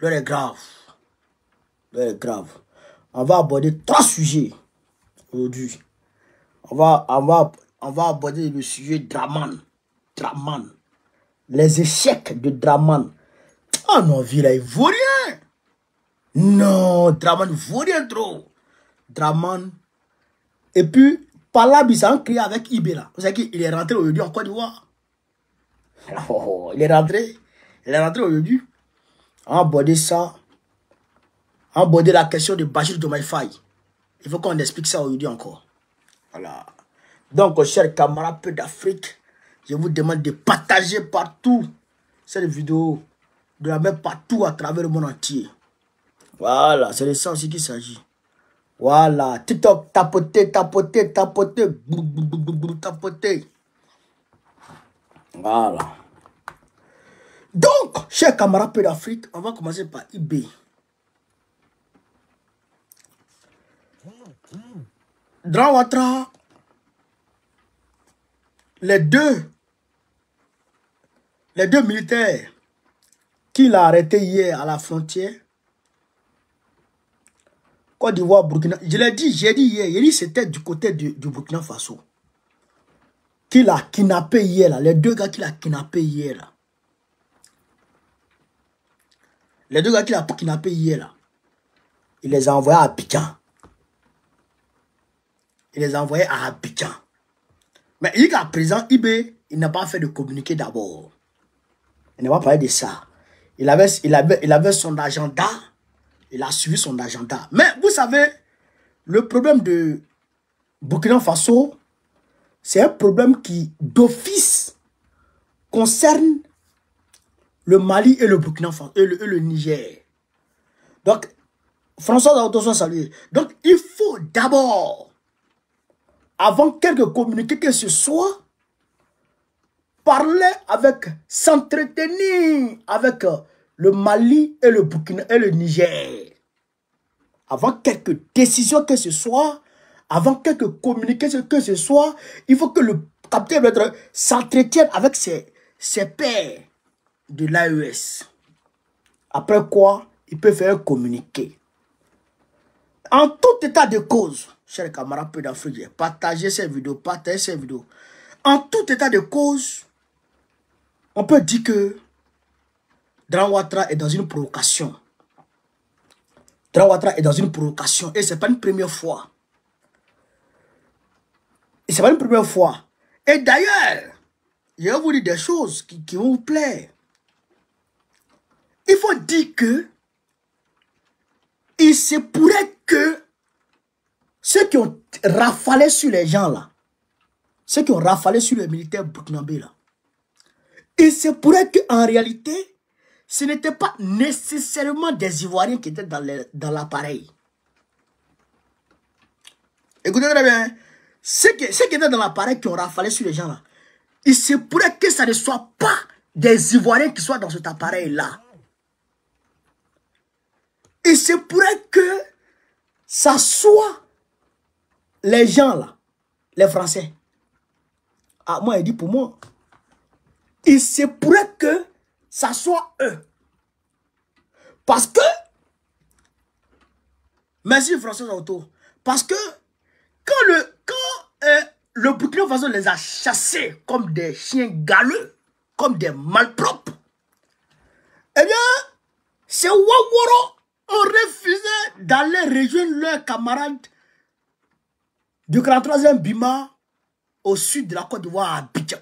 l'heure est grave. L'heure est grave. On va aborder trois sujets aujourd'hui. On va, on, va, on va aborder le sujet Draman. Draman. Les échecs de Draman. Oh non, vie là, il vaut rien. Non, Draman vaut rien trop. Draman. Et puis, ils ont créé avec Ibera. Vous savez qu'il est rentré aujourd'hui en Côte d'Ivoire. Oh, il est rentré. Il est rentré aujourd'hui. On va aborder ça. On va aborder la question de Bachir de Faye. Il faut qu'on explique ça aujourd'hui encore. Voilà. Donc, chers camarades peu d'Afrique, je vous demande de partager partout cette vidéo, de la mettre partout à travers le monde entier. Voilà, c'est de ça aussi qu'il s'agit. Voilà, TikTok, tapoter, tapoter, tapoter, tapoter. Voilà. Donc, chers camarades peu on va commencer par eBay. Drawatra, les deux, les deux militaires qu'il a arrêtés hier à la frontière, Côte d'Ivoire, Burkina, je l'ai dit, j'ai dit hier, il dit c'était du côté du, Burkina Faso. Qu'il a kidnappé hier, là, les deux gars qu'il a kidnappé hier, là. Les deux gars qu'il a kidnappé hier, là, il les a envoyés à Abidjan. Il les a envoyés à Abidjan. Mais jusqu'à présent, IB, il n'a pas fait de communiqué d'abord. Il n'a pas parlé de ça. Il avait, il, il avait son agenda. Il a suivi son agenda. Mais vous savez, le problème de Burkina Faso, c'est un problème qui, d'office, concerne le Mali et le Burkina Faso, et le, Niger. Donc, François salué. Donc, il faut d'abord avant quelque communiqué que ce soit, parler avec, s'entretenir avec le Mali et le Burkina et le Niger. Avant quelque décision que ce soit, avant quelque communiqué que ce soit, il faut que le capitaine s'entretienne avec ses, ses pairs de l'AES. Après quoi, il peut faire un communiqué. En tout état de cause, chers camarades peu d'Afrique, partagez cette vidéo, partagez cette vidéo. En tout état de cause, on peut dire que Drawatra est dans une provocation. Drawatra est dans une provocation et ce n'est pas une première fois. Et ce n'est pas une première fois. Et d'ailleurs, je vais vous dire des choses qui, qui vont vous plaire. Il faut dire que il se pourrait que ceux qui ont rafalé sur les gens là, ceux qui ont rafalé sur les militaires burkinabés là, il se pourrait qu'en réalité, ce n'était pas nécessairement des Ivoiriens qui étaient dans l'appareil. Écoutez très bien, ceux qui, ceux qui étaient dans l'appareil qui ont rafalé sur les gens là, il se pourrait que ça ne soit pas des Ivoiriens qui soient dans cet appareil là. Il se pourrait que ça soit les gens là, les Français. Ah, moi, il dit pour moi, il se pourrait que ça soit eux. Parce que, merci François Auto, parce que quand le, quand, euh, le Burkina Faso les a chassés comme des chiens galeux, comme des malpropres, eh bien, c'est Waworo refusé d'aller rejoindre leurs camarades du 43e Bima au sud de la Côte d'Ivoire à Abidjan.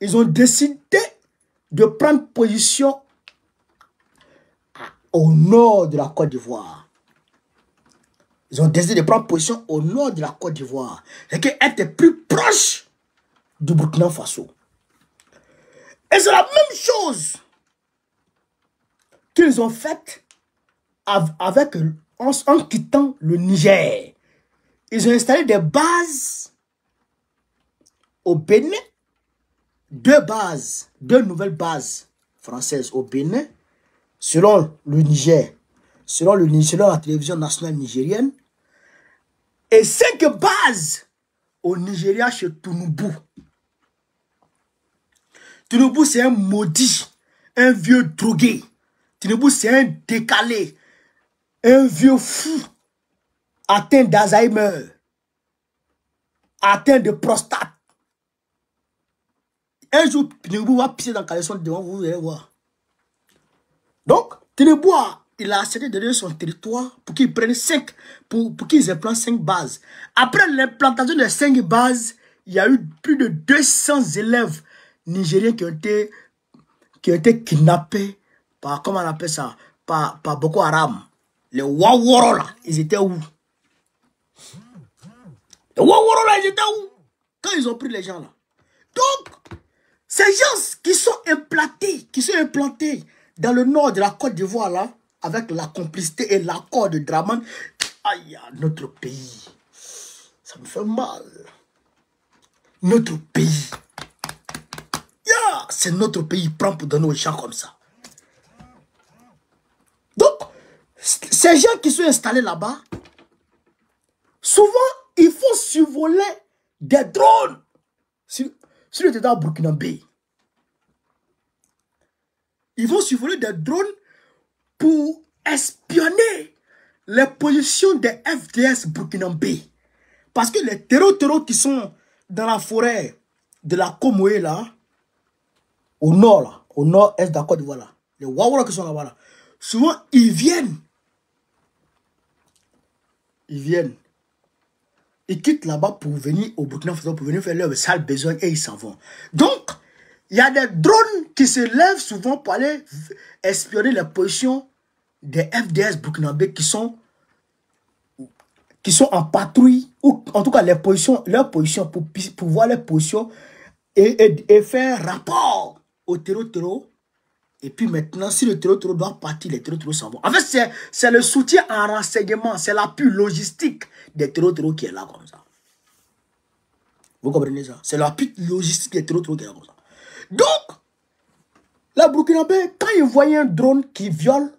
Ils ont décidé de prendre position au nord de la Côte d'Ivoire. Ils ont décidé de prendre position au nord de la Côte d'Ivoire. Et qu'être plus proche du Burkina Faso. Et c'est la même chose qu'ils ont fait avec, en, quittant le Niger. Ils ont installé des bases au Bénin, deux bases, deux nouvelles bases françaises au Bénin, selon le Niger, selon, le, selon la télévision nationale nigérienne, et cinq bases au Nigeria chez Tunubu. Tunubu, c'est un maudit, un vieux drogué Tinubu, c'est un décalé, un vieux fou, atteint d'Alzheimer, atteint de prostate. Un jour, Tinubu va pisser dans le caleçon devant vous, vous allez voir. Donc, Tinubu il a accepté de donner son territoire pour qu'ils prennent 5, pour, pour qu'ils implantent 5 bases. Après l'implantation de 5 bases, il y a eu plus de 200 élèves nigériens qui ont été, qui ont été kidnappés comment on appelle ça, par, par Boko Haram. Les Waworo là, ils étaient où? Les Waworo ils étaient où? Quand ils ont pris les gens là. Donc, ces gens qui sont implantés, qui sont implantés dans le nord de la Côte d'Ivoire là, avec la complicité et l'accord de Draman, aïe, notre pays, ça me fait mal. Notre pays, c'est notre pays, prend pour donner aux gens comme ça. Donc, ces gens qui sont installés là-bas, souvent, ils font survoler des drones sur, sur le territoire burkinabé. Ils vont survoler des drones pour espionner les positions des FDS burkinabé. Parce que les terreaux qui sont dans la forêt de la Comoé là, au nord là, au nord-est de la Côte d'Ivoire les Wawara qui sont là-bas là, souvent ils viennent. Ils viennent. Ils quittent là-bas pour venir au Burkina Faso, pour venir faire leurs sales besoins et ils s'en vont. Donc, il y a des drones qui se lèvent souvent pour aller espionner les positions des FDS burkinabés qui sont qui sont en patrouille, ou en tout cas les positions, leurs positions, pour, pour voir les positions et, et, faire rapport au terreau Et puis maintenant, si le terreau doit partir, les terreau s'en vont. En fait, c'est le soutien en renseignement, c'est l'appui logistique des terreau qui est là comme ça. Vous comprenez ça? C'est l'appui logistique des terreau qui est là comme ça. Donc, la Burkinabé, quand ils voyaient un drone qui viole,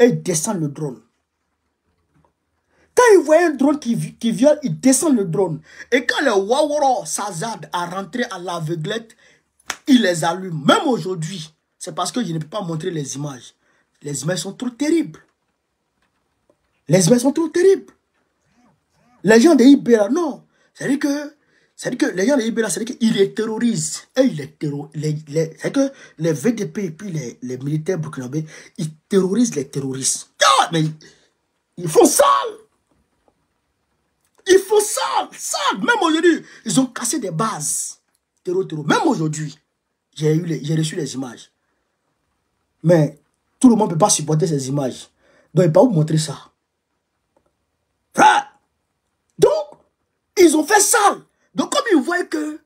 ils descendent le drone. Quand ils voyaient un drone qui, qui viole, ils descendent le drone. Et quand le Waworo s'azade à rentrer à l'aveuglette, ils les allument. Même aujourd'hui, c'est parce que je ne peux pas montrer les images. Les images sont trop terribles. Les images sont trop terribles. Les gens de Ibera, non. C'est-à-dire que que les gens de Ibera, c'est-à-dire qu'ils les terrorisent. Et ils les. C'est-à-dire que les VDP et puis les, militaires burkinabés, ils terrorisent les terroristes. Ah, mais ils font sale. Ils font sale. Même aujourd'hui, ils ont cassé des bases. Terror, terror. Même aujourd'hui, j'ai reçu les images. Mais tout le monde ne peut pas supporter ces images. Donc, il ne pas vous montrer ça. Donc, ils ont fait sale. Donc, comme ils voient que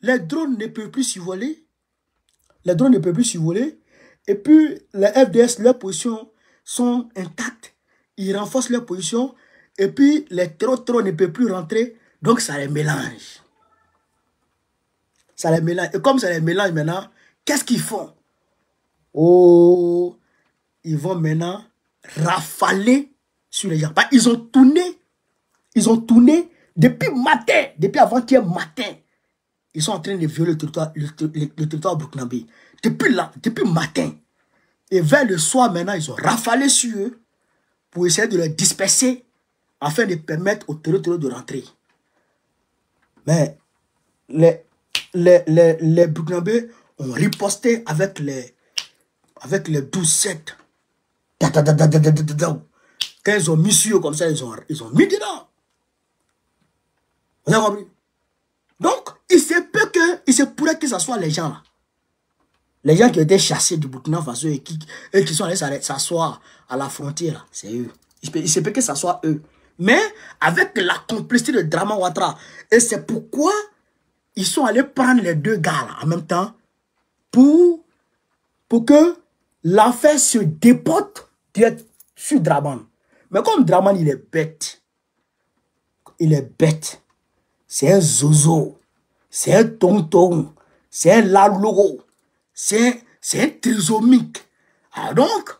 les drones ne peuvent plus survoler, les drones ne peuvent plus survoler, et puis les FDS, leurs positions sont intactes, ils renforcent leur position, et puis les terreaux ne peuvent plus rentrer, donc ça les mélange. Ça les mélange. Et comme ça les mélange maintenant, qu'est-ce qu'ils font? Oh, ils vont maintenant rafaler sur les gens. Ils ont tourné, ils ont tourné depuis matin, depuis avant-hier matin, ils sont en train de violer le territoire, le, territoire burkinabé. Depuis là, depuis matin. Et vers le soir maintenant, ils ont rafalé sur eux pour essayer de les disperser afin de permettre au territoire de rentrer. Mais les, les, les, les ont riposté avec les, avec les 12-7. Quand ils ont mis sur comme ça, ils ont, ils ont mis dedans. Vous avez compris? Donc, il se peut que, il se pourrait que ce soit les gens là. Les gens qui ont été chassés du Burkina Faso et qui, et qui sont allés s'asseoir à la frontière, c'est eux. Il se, peut que ce soit eux. Mais avec la complicité de Drama Ouattara. Et c'est pourquoi ils sont allés prendre les deux gars là, en même temps pour, pour que l'affaire se dépote sur Draman. Mais comme Draman, il est bête. Il est bête c'est un zozo, c'est un tonton, c'est un lalogo, c'est un trisomique. Alors donc,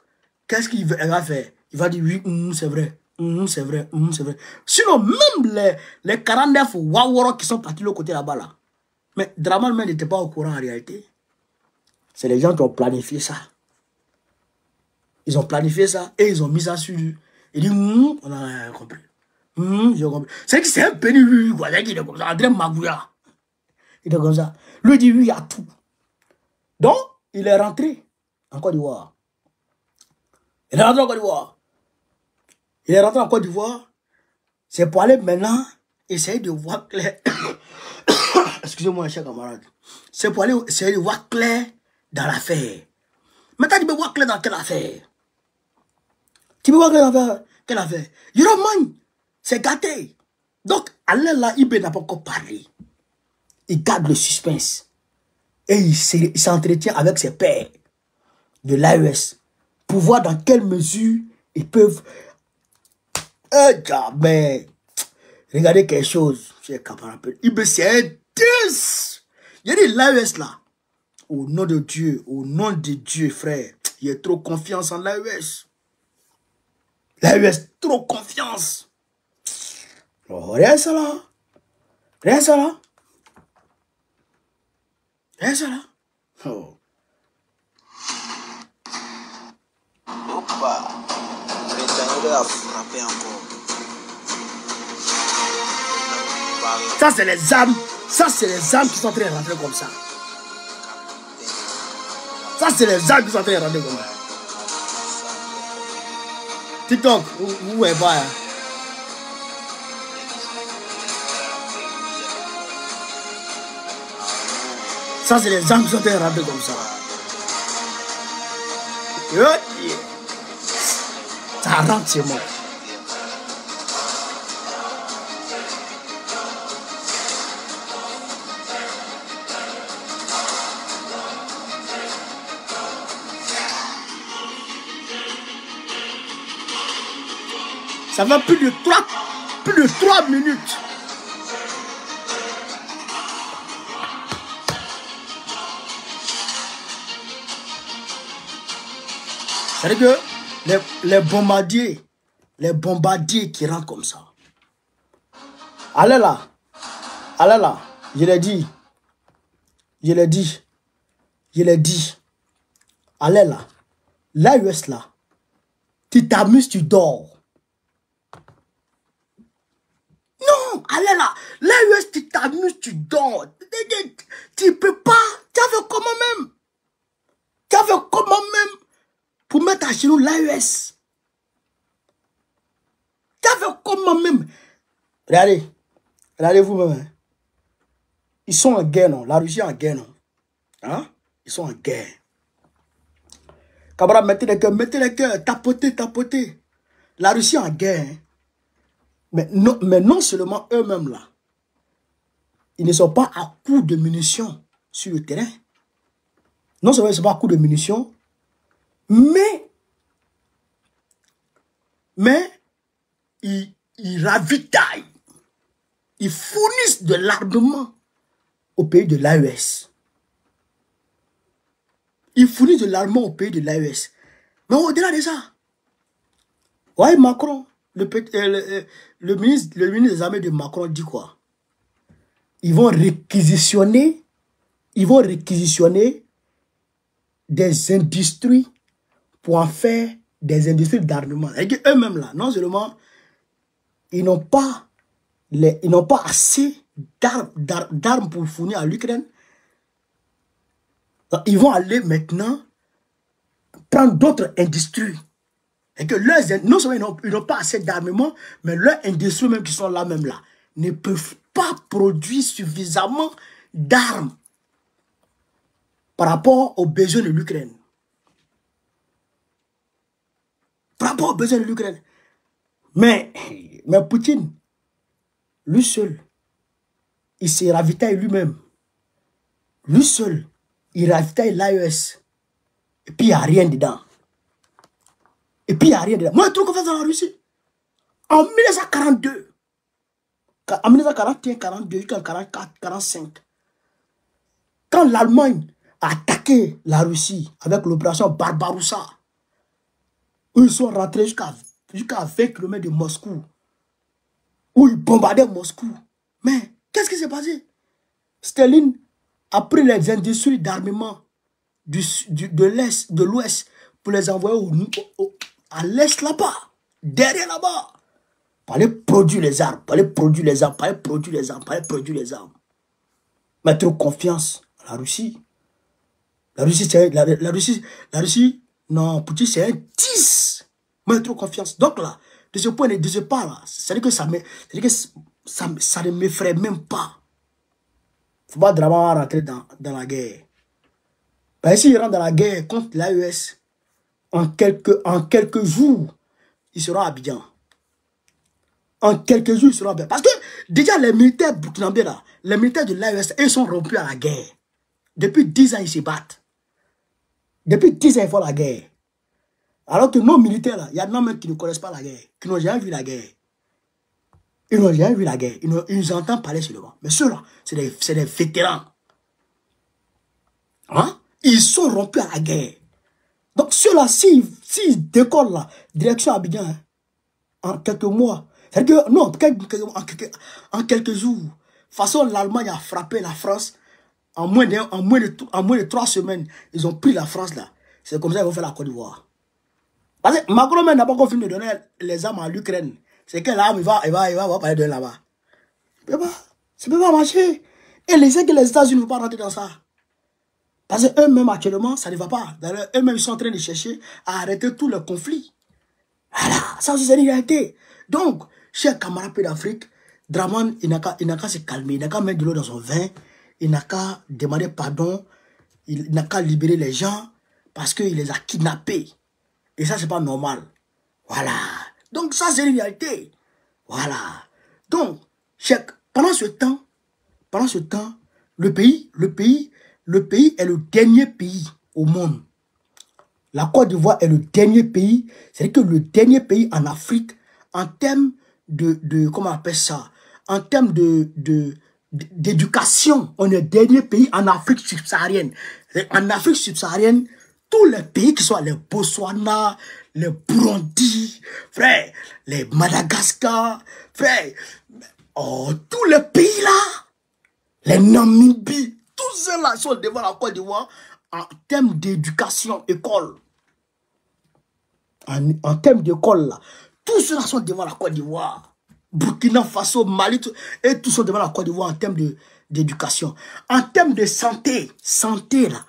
qu'est-ce qu'il va faire? Il va dire oui, hum, c'est vrai, hum, c'est vrai, hum, c'est vrai. Sinon, même les, les 49 Waworo qui sont partis de l'autre côté là-bas, là. Mais Draman n'était pas au courant en réalité. C'est les gens qui ont planifié ça. Ils ont planifié ça et ils ont mis ça sur lui. Il dit, hum, on a rien compris. Hum, j'ai compris. C'est que c'est un pénible, quoi. Qu'il est comme ça, André Magouya. Il est comme ça. Lui dit, oui, il y a tout. Donc, il est rentré en Côte d'Ivoire. Il est rentré en Côte d'Ivoire. Il est rentré en Côte d'Ivoire. C'est pour aller maintenant essayer de voir clair. Excusez-moi, cher camarade. C'est pour aller essayer de voir clair dans l'affaire. Maintenant, tu peux voir clair dans quelle affaire? Tu peux voir quelle affaire Yoroman, c'est gâté. Donc, Allah là, Ibé n'a pas encore parlé. Il garde le suspense. Et il s'entretient avec ses pères de l'AES pour voir dans quelle mesure ils peuvent... Eh, mais... Regardez quelque chose, camarade. Ibé, c'est un 10. Il y a des l'AES là. Au nom de Dieu, au nom de Dieu, frère. Il y a trop confiance en l'AES. L'AES, trop confiance. Oh, rien ça là. Rien ça là. Rien ça là. Oh. Opa. Le a frappé encore. Ça, c'est les âmes. Ça, c'est les âmes qui sont en train de rentrer comme ça. Ça, c'est les âmes qui sont en train de rentrer comme ça. TikTok, vous voyez pas. Hein? Ça, c'est les âmes qui sont en train de rentrer comme ça. Ça rentre chez moi. Ça plus de 3, plus de 3 minutes. C'est-à-dire que les, les, bombardiers, les bombardiers qui rentrent comme ça. Allez là. Allez là. Je l'ai dit. Je l'ai dit. Je l'ai dit. Allez là. L'AUS là. Tu t'amuses, tu dors. Allez là. L'AUS, tu t'amuses, tu dors. Tu peux pas. Tu as fait comment même? Tu as fait comment même pour mettre à genoux l'AES. Tu as fait comment même? Regardez. Regardez vous-même. Hein. Ils sont en guerre, non? La Russie est en guerre, non? Hein? Ils sont en guerre. Camarades, mettez les cœurs, mettez les cœurs, tapotez, tapotez. La Russie est en guerre. Hein. Mais non, mais non seulement eux-mêmes là, ils ne sont pas à coup de munitions sur le terrain. Non seulement ils ne sont pas à coup de munitions, mais, mais, ils, ravitaillent, ils fournissent de l'armement au pays de l'AES. Ils fournissent de l'armement au pays de l'AES. Mais au-delà de ça, ouais, Macron, le, euh, euh, le, ministre, le ministre des armées de Macron dit quoi? Ils vont réquisitionner, ils vont réquisitionner des industries pour en faire des industries d'armement. Et eux-mêmes là, non seulement ils n'ont pas les, ils n'ont pas assez d'armes pour fournir à l'Ukraine, ils vont aller maintenant prendre d'autres industries et que leurs, non seulement ils n'ont pas assez d'armement, mais leurs industries même qui sont là même là, ne peuvent pas produire suffisamment d'armes par rapport aux besoins de l'Ukraine. Par rapport aux besoins de l'Ukraine. Mais, mais Poutine, lui seul, il se ravitaille lui-même. Lui seul, il ravitaille l'AES. Et puis il n'y a rien dedans. Et puis, il n'y a rien de là. Moi, je trouve qu'on fait dans la Russie. En 1942, en 1941, 42, 44, 45, quand l'Allemagne a attaqué la Russie avec l'opération Barbaroussa, où ils sont rentrés jusqu'à jusqu'à 20 km de Moscou, où ils bombardaient Moscou. Mais qu'est-ce qui s'est passé? Staline a pris les industries d'armement de l'Est, de l'Ouest, pour les envoyer au- à l'est là-bas, derrière là-bas. Pour aller produire les armes, pour aller produire les armes, pour aller produire les armes, pour aller produire les armes. Mettre confiance à la Russie. La Russie, c'est la, la Russie, la Russie, non, Poutine, c'est un 10. Mettre confiance. Donc là, de ce point de, ce pas là, c'est-à-dire que ça me, que ça, ça ne m'effraie même pas. Faut pas vraiment rentrer dans, dans la guerre. Parce s'il rentre dans la guerre contre l'AES, en quelques, en quelques jours, il sera à Abidjan. En quelques jours, il sera à Abidjan. Parce que déjà, les militaires burkinabés, les militaires de l'AES, ils sont rompus à la guerre. Depuis 10 ans, ils se battent. Depuis 10 ans, ils font la guerre. Alors que nos militaires, il y a des gens qui ne connaissent pas la guerre, qui n'ont jamais vu la guerre. Ils n'ont jamais vu la guerre. Ils, n'ont- ils nous entendent parler seulement. Mais ceux-là, c'est des, des vétérans. Hein? Ils sont rompus à la guerre. Donc ceux-là, s'ils s'ils décollent là, direction Abidjan, hein, en quelques mois, c'est-à-dire que, non, en, quelques, jours, de toute façon, l'Allemagne a frappé la France en moins, de, en, moins en moins de trois semaines. Ils ont pris la France là. C'est comme ça qu'ils vont faire la Côte d'Ivoire. Parce que Macron n'a pas encore de donner les armes à l'Ukraine. C'est quelle arme il va, il va, il va, il va parler de là-bas. Ça ça peut pas marcher. Et les que les États-Unis ne vont pas rentrer dans ça. Parce qu'eux-mêmes, actuellement, ça ne va pas. D'ailleurs, eux-mêmes, ils sont en train de chercher à arrêter tous les conflits. Voilà, ça c'est une réalité. Donc, chers camarades d'Afrique, Draman, il n'a qu'à il n'a qu'à se calmer, il n'a qu'à mettre de l'eau dans son vin, il n'a qu'à demander pardon, il n'a qu'à libérer les gens parce qu'il les a kidnappés. Et ça, c'est pas normal. Voilà. Donc, ça, c'est une réalité. Voilà. Donc, chers- pendant ce temps, pendant ce temps, le pays, le pays, le pays est le dernier pays au monde. La Côte d'Ivoire est le dernier pays, c'est-à-dire que le dernier pays en Afrique en termes de, de comment ça, en termes de, de, d'éducation, on est le dernier pays en Afrique subsaharienne. En Afrique subsaharienne, tous les pays qui sont les Botswana, les Burundi, frère, les Madagascar, frère, oh, tous les pays là, les Namibie, tous ceux-là sont devant la Côte d'Ivoire en termes d'éducation, école. En, en termes d'école, là, tous ceux-là sont devant la Côte d'Ivoire. Burkina Faso, Mali, et tous sont devant la Côte d'Ivoire en termes d'éducation. En termes de santé, santé, là,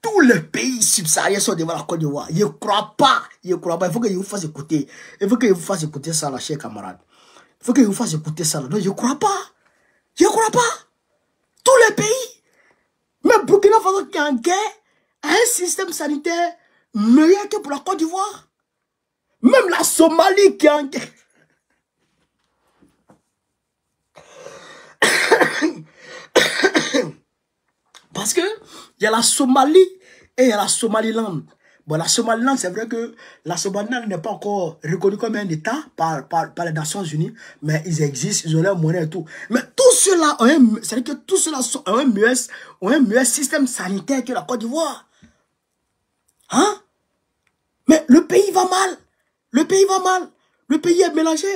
tous les pays subsahariens sont devant la Côte d'Ivoire. Je ne crois pas, je ne crois pas. Il faut que je vous fasse écouter. Il faut que je vous fasse écouter ça, là, chers camarades. Il faut que je vous fasse écouter ça, là. Je ne crois pas. Je ne crois pas. Tous les pays. Mais Qui est en guerre a un système sanitaire meilleur que pour la Côte d'Ivoire. Même la Somalie qui est en guerre. Parce que il y a la Somalie et il y a la Somaliland. Bon, la Somaliland, c'est vrai que la Somaliland n'est pas encore reconnue comme un État par, par, par les Nations Unies, mais ils existent, ils ont leur monnaie et tout. Mais tous ceux-là ont un, c'est-à-dire que tous ceux-là ont un ont un meilleur système sanitaire que la Côte d'Ivoire. Hein? Mais le pays va mal. Le pays va mal. Le pays est mélangé.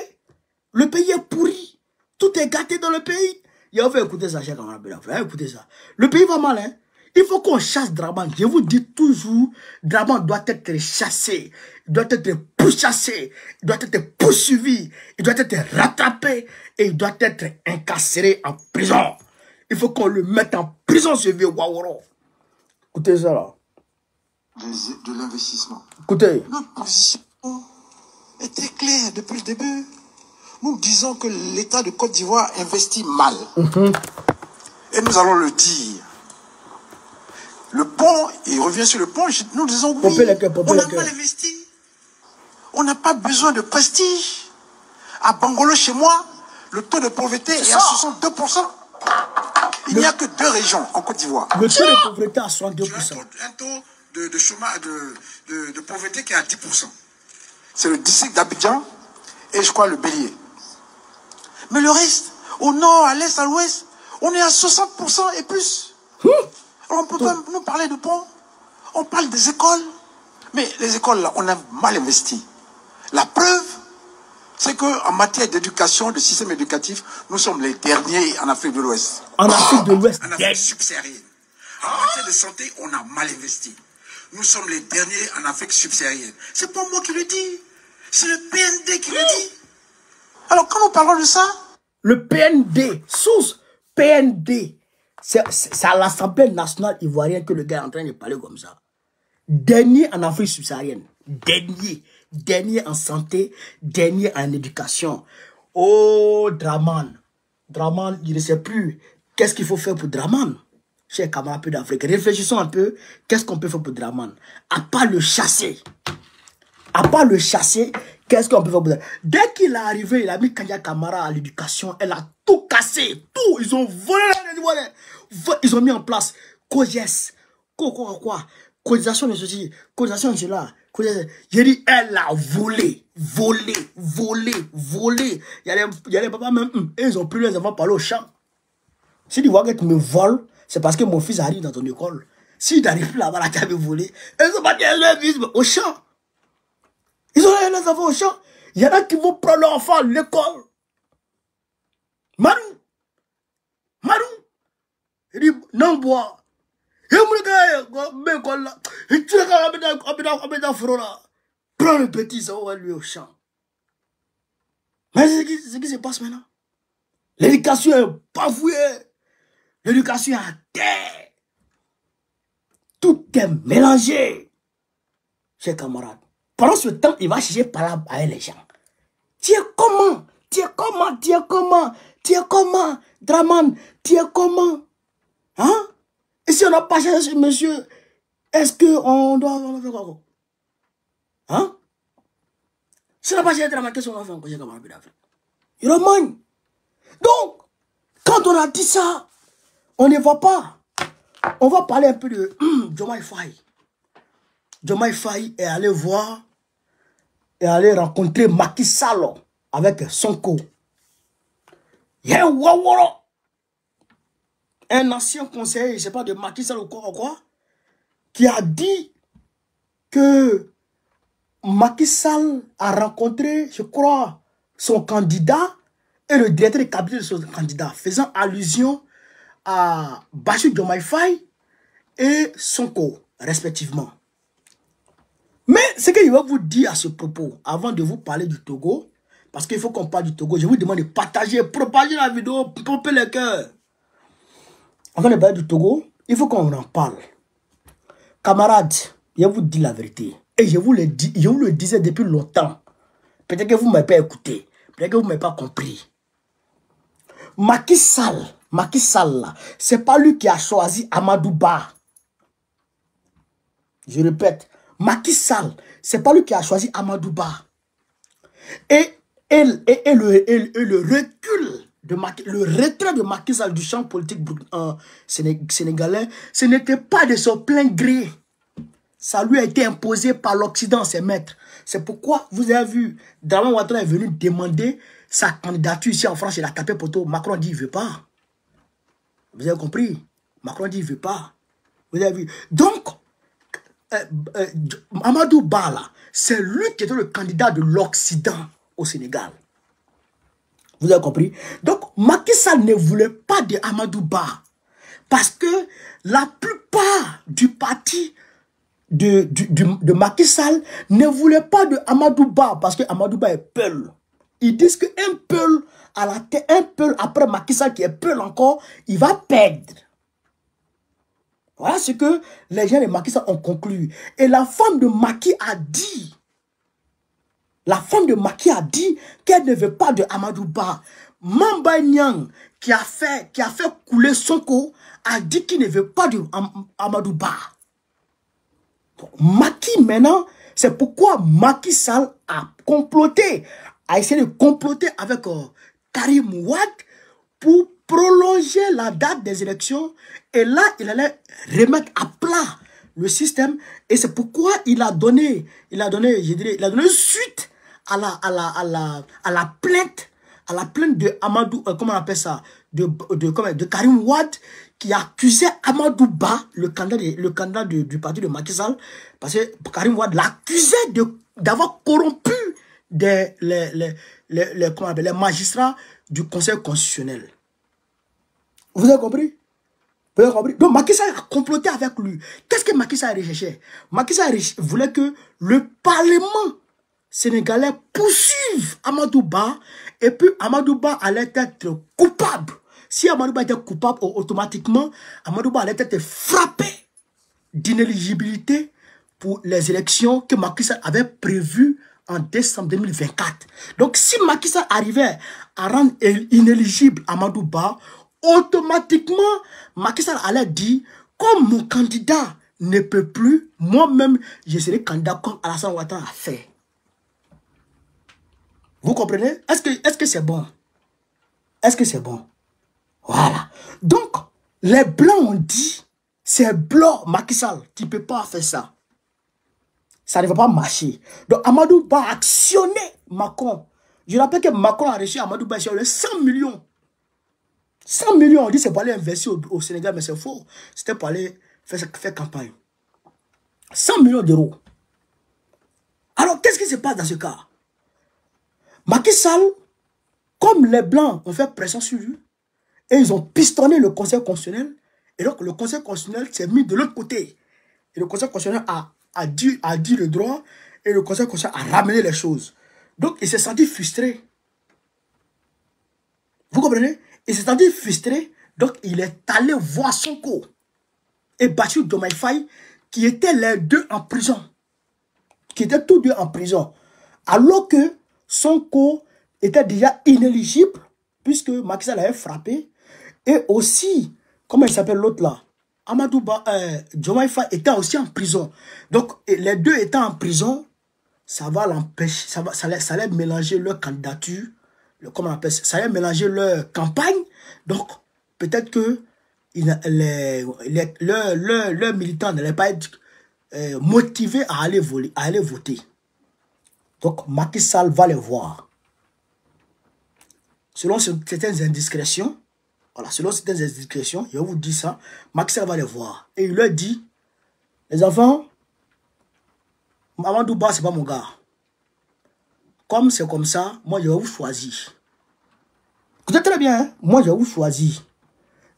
Le pays est pourri. Tout est gâté dans le pays. Il faut écouter ça, cher camarade écouter ça. Le pays va mal, hein. Il faut qu'on chasse Draban. Je vous dis toujours, Draban doit être chassé. Il doit être pourchassé. Il doit être poursuivi. Il doit être rattrapé. Et il doit être incarcéré en prison. Il faut qu'on le mette en prison, ce vieux Waworo. Écoutez ça, là. de l'investissement. Écoutez. Notre position était claire depuis le début. Nous disons que l'État de Côte d'Ivoire investit mal. Et nous allons le dire. Le pont, il revient sur le pont, nous disons oui, on le a cœur. mal investi. On n'a pas besoin de prestige. À Bangolo, chez moi, le taux de pauvreté est à 62%. Il n'y a que deux régions en Côte d'Ivoire. Le taux de pauvreté à Tu as un 62%. taux, un taux de, de chômage, de, de, de pauvreté qui est à 10%. C'est le district d'Abidjan et je crois le Bélier. Mais le reste, au nord, à l'est, à l'ouest, on est à 60% et plus. On peut pas nous parler de ponts. On parle des écoles. Mais les écoles, là, on a mal investi. La preuve, c'est qu'en matière d'éducation, de système éducatif, nous sommes les derniers en Afrique de l'Ouest. En Afrique de l'Ouest, En Afrique subsaharienne. En matière de santé, on a mal investi. nous sommes les derniers en Afrique subsaharienne. C'est pas moi qui le dis. C'est le PND qui le dit. Alors, quand nous parlons de ça, Le PND, sous PND, c'est à l'Assemblée nationale ivoirienne que le gars est en train de parler comme ça. Dernier en Afrique subsaharienne. Dernier. Dernier en santé. Dernier en éducation. Oh, Draman. Draman, il ne sait plus qu'est-ce qu'il faut faire pour Draman? Chers camarades d'Afrique, réfléchissons un peu. Qu'est-ce qu'on peut faire pour Draman? À part le chasser. À part le chasser, qu'est-ce qu'on peut faire pour Draman? Dès qu'il est arrivé, il a mis Kanya Kamara à l'éducation. Elle a tout cassé. Tout. Ils ont volé. Ils ont mis en place COGES. Quoi, quoi, Cotisation de ceci. Cotisation de cela. J'ai dit, elle a volé. Volé. Volé. Volé. Il y a des, papas même. hum, et ils ont pris les enfants par le champ. Si tu vois que tu me voles, c'est parce que mon fils arrive dans ton école. S'il n'arrive plus là-bas, là, tu as volé. Ils ont pas leur fils au champ. Ils ont les enfants au champ. Il y en a qui vont prendre leur enfant à l'école. Marou. Marou. Il dit, non, on met dans le front là. Prends le petit, ça va lui au champ. Mais c'est ce qui, ce qui se passe maintenant. L'éducation est bafouée. L'éducation est à terre. Tout est mélangé. Chers camarades, pendant ce temps, il va chercher par là avec les gens. Tu es comment? Tu es comment? Tu es comment? Tu es comment? Draman, tu es comment? Hein? Et si on n'a pas cherché monsieur, est-ce qu'on doit on faire quoi Hein? Si on n'a pas cherché Draman, qu'est-ce qu'on va faire encore, chers camarades d'Afrique Il. Donc, quand on a dit ça, on ne va pas. On va parler un peu de Jomai Faye. Jomai Faye est allé voir et allé rencontrer Macky avec Sonko. Il y a un un ancien conseiller, je ne sais pas, de Macky Sall ou quoi, qui a dit que Macky Sall a rencontré, je crois, son candidat et le directeur de cabinet de son candidat, faisant allusion à Bachir Diomaye et Sonko, respectivement. Mais ce que je vais vous dire à ce propos, avant de vous parler du Togo, parce qu'il faut qu'on parle du Togo, je vous demande de partager, propager la vidéo, pomper les cœurs. Avant de parler du Togo, il faut qu'on en parle. Camarades, je vous dis la vérité. Et je vous le, dis, je vous le disais depuis longtemps. Peut-être que vous ne m'avez pas écouté. Peut-être que vous ne m'avez pas compris. Macky Sall, Macky Sall, c'est pas lui qui a choisi Amadou Ba. Je répète, Macky Sall, c'est pas lui qui a choisi Amadou Ba. Et, et, et, et le, le recul le retrait de Macky Sall du champ politique euh, séné- sénégalais, ce n'était pas de son plein gré. Ça lui a été imposé par l'Occident, ses maîtres. C'est pourquoi vous avez vu, Draman Ouattara est venu demander sa candidature ici en France. Il a tapé poteau. Macron dit il ne veut pas. Vous avez compris? Macron dit il ne veut pas. Vous avez vu? Donc, euh, euh, Amadou Ba, là, c'est lui qui était le candidat de l'Occident au Sénégal. Vous avez compris? Donc, Macky Sall ne voulait pas de Amadou Ba. Parce que la plupart du parti de, du- ne voulait pas de Amadou Ba parce que Amadou Ba est Peul. Ils disent qu'un Peul à la tête, un Peul après Macky Sall qui est Peul encore, il va perdre. Voilà ce que les gens de Macky Sall ont conclu. Et la femme de Macky a dit, la femme de Macky a dit qu'elle ne veut pas de Amadou Ba. Mamba Nyang, qui a fait, qui a fait couler Sonko, a dit qu'il ne veut pas de Am- Amadou. Macky maintenant, c'est pourquoi Macky Sall a comploté, a essayé de comploter avec euh, Karim Ouad pour prolonger la date des élections. Et là, il allait remettre à plat le système. Et c'est pourquoi il a donné, il a donné, je dirais, il a donné suite à la, à la, à la, à la plainte, à la plainte de Amadou, euh, comment on appelle ça, de, de, comment- de Karim Ouad, qui accusait Amadou Ba, le candidat, le candidat du parti de Macky Sall, parce que Karim Ouad l'accusait d'avoir corrompu des, les, les, les, comment les magistrats du Conseil constitutionnel. Vous avez compris? Vous avez compris? Donc Macky Sall a comploté avec lui. Qu'est-ce que Macky Sall recherchait Macky Sall voulait que le Parlement sénégalais poursuive Amadou Ba et puis Amadou Ba allait être coupable. Si Amadou Ba était coupable, automatiquement, Amadou Ba allait être frappé d'inéligibilité pour les élections que Macky avait prévues en décembre 2024. Donc, si Macky Sall arrivait à rendre inéligible Amadou Ba, automatiquement, Macky Sall allait dire, comme mon candidat ne peut plus, moi-même, je serai candidat comme Alassane Ouattara a fait. Vous comprenez? Est-ce que c'est -ce bon? Est-ce que c'est bon? Voilà. Donc, les Blancs ont dit, c'est blanc, Macky Sall, tu ne peux pas faire ça. Ça ne va pas marcher. Donc, Amadou va actionner Macron. Je rappelle que Macron a reçu Amadou Ba sur les 100 millions. 100 millions, on dit c'est pour aller investir au, Sénégal, mais c'est faux. C'était pour aller faire, faire campagne. 100 millions d'euros. Alors, qu'est-ce qui se passe dans ce cas? Macky comme les Blancs ont fait pression sur lui, et ils ont pistonné le Conseil constitutionnel, et donc le Conseil constitutionnel s'est mis de l'autre côté. Et le Conseil constitutionnel a, a, dit, a dit le droit, et le Conseil constitutionnel a ramené les choses. Donc il s'est senti frustré. Vous comprenez? Il s'est senti frustré, donc il est allé voir son co. Et Bachir Domaïfaï, qui étaient les deux en prison. Qui étaient tous deux en prison. Alors que Sonko était déjà inéligible, puisque Macky Sall avait frappé. Et aussi, comment il s'appelle l'autre là? Amadou ba, euh, était aussi en prison. Donc, les deux étant en prison, ça va l'empêcher, ça, va, ça, allait, mélanger leur candidature, comment on appelle ça, ça allait mélanger leur campagne. Donc, peut-être que leurs leur, militants n'allaient pas être euh, motivés à aller, voler, à aller voter. Donc, Macky Sall va les voir. Selon certaines indiscrétions, voilà, selon certaines indiscrétions, je vous dis ça, Macky Sall va les voir. Et il leur dit, les enfants, Maman Douba, c'est pas mon gars. Comme c'est comme ça, moi, je vais vous choisir. Êtes très bien, hein? moi, je vais vous choisir.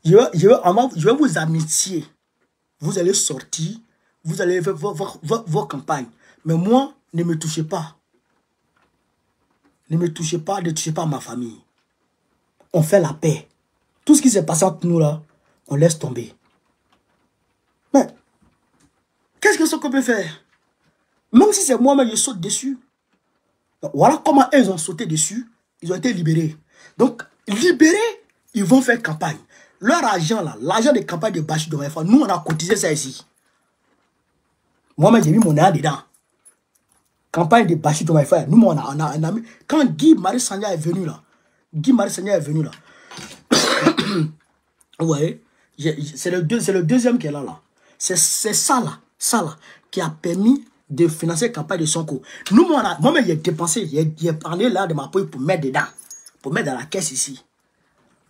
Je vais, je, vais, je vais vous amitier. Vous allez sortir, vous allez faire vos campagnes. Mais moi, ne me touchez pas. Ne me touchez pas, ne touchez pas ma famille. On fait la paix. Tout ce qui s'est passé entre nous là, on laisse tomber. Mais, qu'est-ce que ce qu'on peut faire? Même si c'est moi-même, je saute dessus. voilà comment ils ont sauté dessus. Ils ont été libérés. Donc, libérés, ils vont faire campagne. Leur argent là, l'argent de campagne de Bachir de nous on a cotisé ça ici. Moi-même, j'ai mis mon âme dedans campagne de Bachir frère. Nous, on a, on a, on Quand Guy Marie Sanya est venu là, Guy Marie Sanya est venu là. Vous voyez, c'est le, le deuxième qui est là. là. C'est ça là, ça là, qui a permis de financer la campagne de Sonko. Nous, moi, moi-même, j'ai dépensé, j'ai parlé là de ma poche pour mettre dedans, pour mettre dans la caisse ici.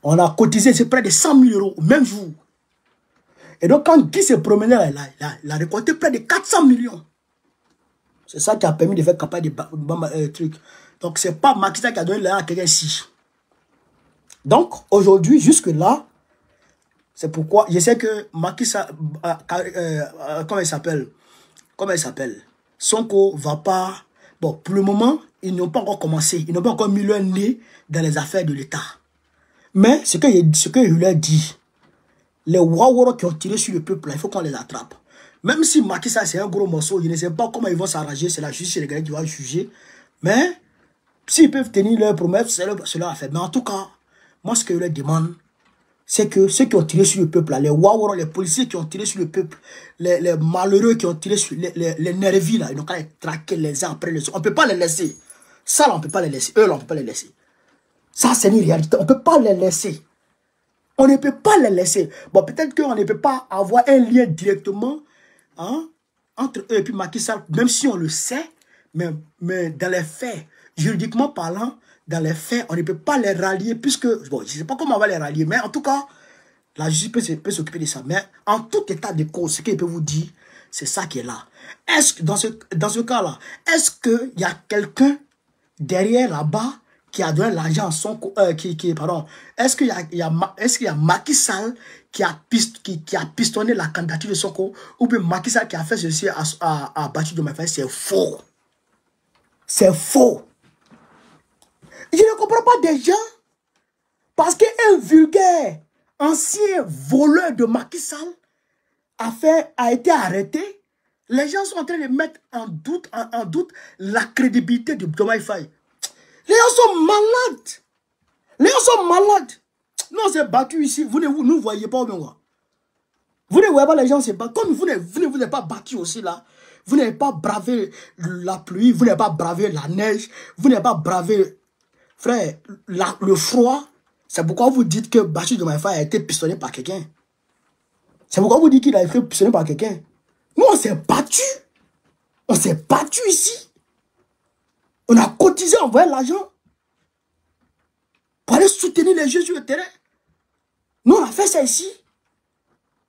On a cotisé, c'est près de 100 000 euros même jour. Et donc, quand Guy s'est promené là, il a récolté près de 400 millions. C'est ça qui a permis de faire campagne de euh, trucs. Donc, pas Macky qui a donné l'argent à quelqu'un ici. Donc, aujourd'hui, jusque-là, c'est pourquoi je sais que Macky euh, euh, comment il s'appelle? Comment il s'appelle? Sonko va pas... Bon, pour le moment, ils n'ont pas encore commencé. Ils n'ont pas encore mis leur nez dans les affaires de l'État. Mais ce que, ce que je leur dis, les Waworo qui ont tiré sur le peuple, il faut qu'on les attrape. Même si Macky Sall, c'est un gros morceau, je ne sais pas comment ils vont s'arranger, c'est la justice sénégalaise qui va juger. Mais, s'ils peuvent tenir leur promesse, c'est leur affaire. Mais en tout cas, moi, ce que je leur demande, c'est que ceux qui ont tiré sur le peuple, les Waworo, les policiers qui ont tiré sur le peuple, les, malheureux qui ont tiré sur les, les, nervis, là, ils n'ont qu'à les traquer les uns après les autres. On ne peut pas les laisser. Ça, là, on ne peut pas les laisser. Eux, là, on ne peut pas les laisser. Ça, c'est une réalité. On ne peut pas les laisser. On ne peut pas les laisser. Bon, peut-être qu'on ne peut pas avoir un lien directement Hein? entre eux et puis Macky Sall, même si on le sait, mais, mais dans les faits, juridiquement parlant, dans les faits, on ne peut pas les rallier puisque, bon, je ne sais pas comment on va les rallier, mais en tout cas, la justice peut, s'occuper de ça. Mais en tout état de cause, ce qu'il peut vous dire, c'est ça qui est là. Est-ce que dans ce, dans ce cas-là, est-ce qu'il y a quelqu'un derrière là-bas qui a donné l'argent à son... Euh, qui, qui, pardon, est-ce qu'il y a, est-ce qu'il y a Macky Sall qui a, qui, a pistonné la candidature de Sonko, ou bien Macky qui a fait ceci à, à, à c'est faux. C'est faux. Je ne comprends pas des gens. Parce qu'un vulgaire, ancien voleur de Macky Sall a, fait, a été arrêté. Les gens sont en train de mettre en doute, en, doute la crédibilité de Diomaye. Les gens sont malades. Les gens sont malades. Nous, on s'est battu ici. Vous ne nous voyez pas, moi. Vous ne voyez pas les gens se. Comme vous ne vous, vous pas battu aussi là. Vous n'avez pas bravé la pluie. Vous n'avez pas bravé la neige. Vous n'avez pas bravé, frère, le froid. C'est pourquoi vous dites que Bachir de Maïfa a été pistonné par quelqu'un. C'est pourquoi vous dites qu'il a été pistonné par quelqu'un. Nous, on s'est battu. On s'est battu ici. On a cotisé, envoyé l'argent pour aller soutenir les jeux sur le terrain. Nous, on a fait ça ici.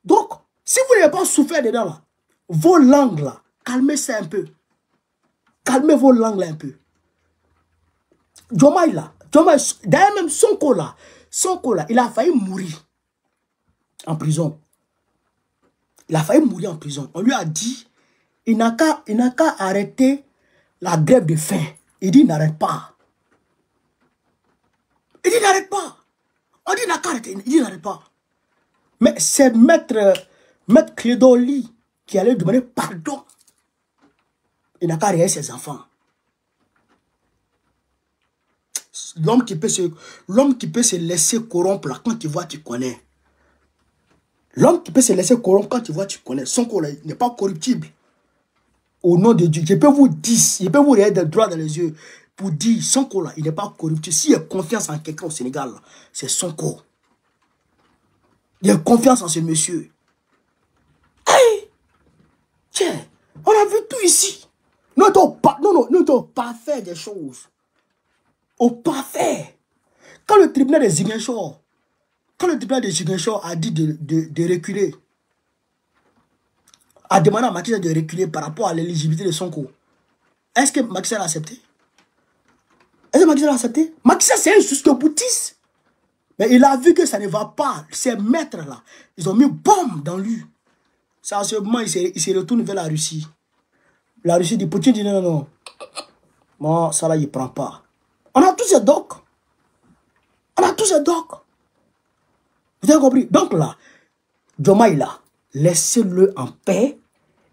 Donc, si vous n'avez pas souffert dedans, là, vos langues, là, calmez ça un peu. Calmez vos langues, là, un peu. Jomaï, là, d'ailleurs, même son là, son là, il a failli mourir en prison. Il a failli mourir en prison. On lui a dit, il n'a qu'à arrêter la grève de faim. Il dit, n'arrête pas. Il dit, n'arrête pas. On dit, il n'arrête pas. Mais c'est maître, maître qui allait demander pardon. Il n'a qu'à arrêter ses enfants. L'homme qui, peut se, qui peut se laisser corrompre là, quand tu vois, tu connais. L'homme qui peut se laisser corrompre quand tu vois, tu connais. Son corps n'est pas corruptible. Au nom de Dieu, je peux vous dire, je peux vous regarder droit dans les yeux pour dire son corps là, il n'est pas corruptible. S'il y a confiance en quelqu'un au Sénégal, c'est son corps. Il y a confiance en ce monsieur. Hey! Tiens, on a vu tout ici. Nous pas, non, non, nous pas fait des choses. Au parfait. Quand le tribunal de Ziguinchor, quand le tribunal de Ziguinchor a dit de, de, reculer, a demandé à Macky de reculer par rapport à l'éligibilité de son cours, est-ce que Macky a accepté? Est-ce que Macky a c'est un juste boutiste. Mais il a vu que ça ne va pas. Ces maîtres-là, ils ont mis bombe dans lui. Ça, à ce moment, il se, retourne vers la Russie. La Russie dit, Poutine dit non, non, non. Moi, ça là, il ne prend pas. On a tous ces docs. On a tous ces docs. Vous avez compris? Donc là, Joma il a, laissez-le en paix.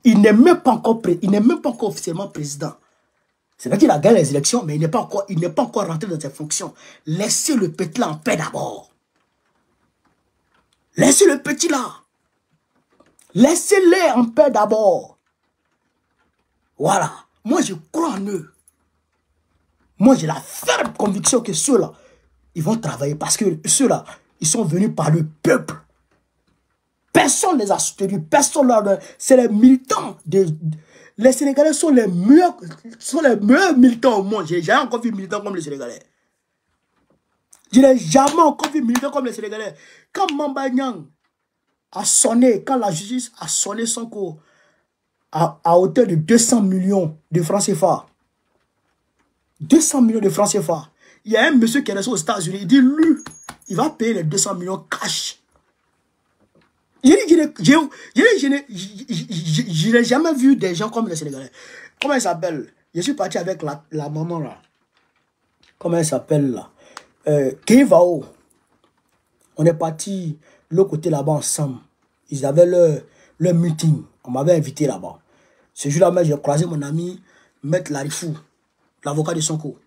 Il n'est même pas encore il n'est même pas encore officiellement président. C'est vrai qu'il a gagné les élections, mais il n'est pas encore, il pas rentré dans ses fonctions. Laissez le petit là en paix d'abord. Laissez le petit là. Laissez-les en paix d'abord. Voilà. Moi, je crois en eux. Moi, j'ai la ferme conviction que ceux-là, ils vont travailler parce que ceux-là, ils sont venus par le peuple. Personne ne les a soutenus, personne leur C'est les militants. De, les Sénégalais sont les meilleurs, sont les meilleurs militants au monde. J'ai jamais encore vu militants comme les Sénégalais. Je n'ai jamais encore vu militants comme les Sénégalais. Quand Mamba Nyang a sonné, quand la justice a sonné son cours à, à hauteur de 200 millions de francs CFA, 200 millions de francs CFA. Il y a un monsieur qui est resté aux États-Unis. Il dit, lui, il va payer les 200 millions cash. Je n'ai jamais vu des gens comme les Sénégalais. Comment il s'appelle? Je suis parti avec la, maman là. Comment elle s'appelle là? Euh. On est parti l'autre côté là-bas ensemble. Ils avaient leur, leur meeting. On m'avait invité là-bas. Ce jour-là, j'ai croisé mon ami Maître Larifou l'avocat de Sonko.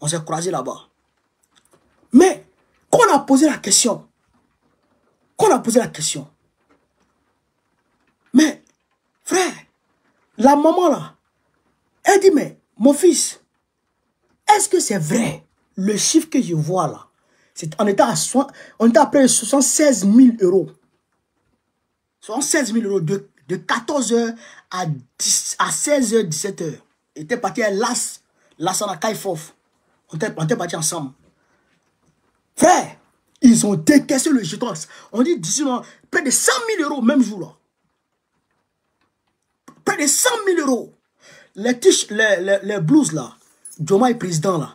On s'est croisé là-bas. Mais, quand on a posé la question, quand on a posé la question, mais, frère, la maman là, elle dit, mais, mon fils, est-ce que c'est vrai, le chiffre que je vois là, on était à, on était à près de 76 000 euros. 76 000 euros de, de 14h à, 10, à 16h, 17h. Il était parti à Las Lassana Kaifof. On était partis ensemble. Frère, ils ont décaissé le jeton. On dit d'ici près de 100 000 euros même jour. Là. Près de 100 000 euros. Les, tiches, les, les, les blouses là, Joma président là.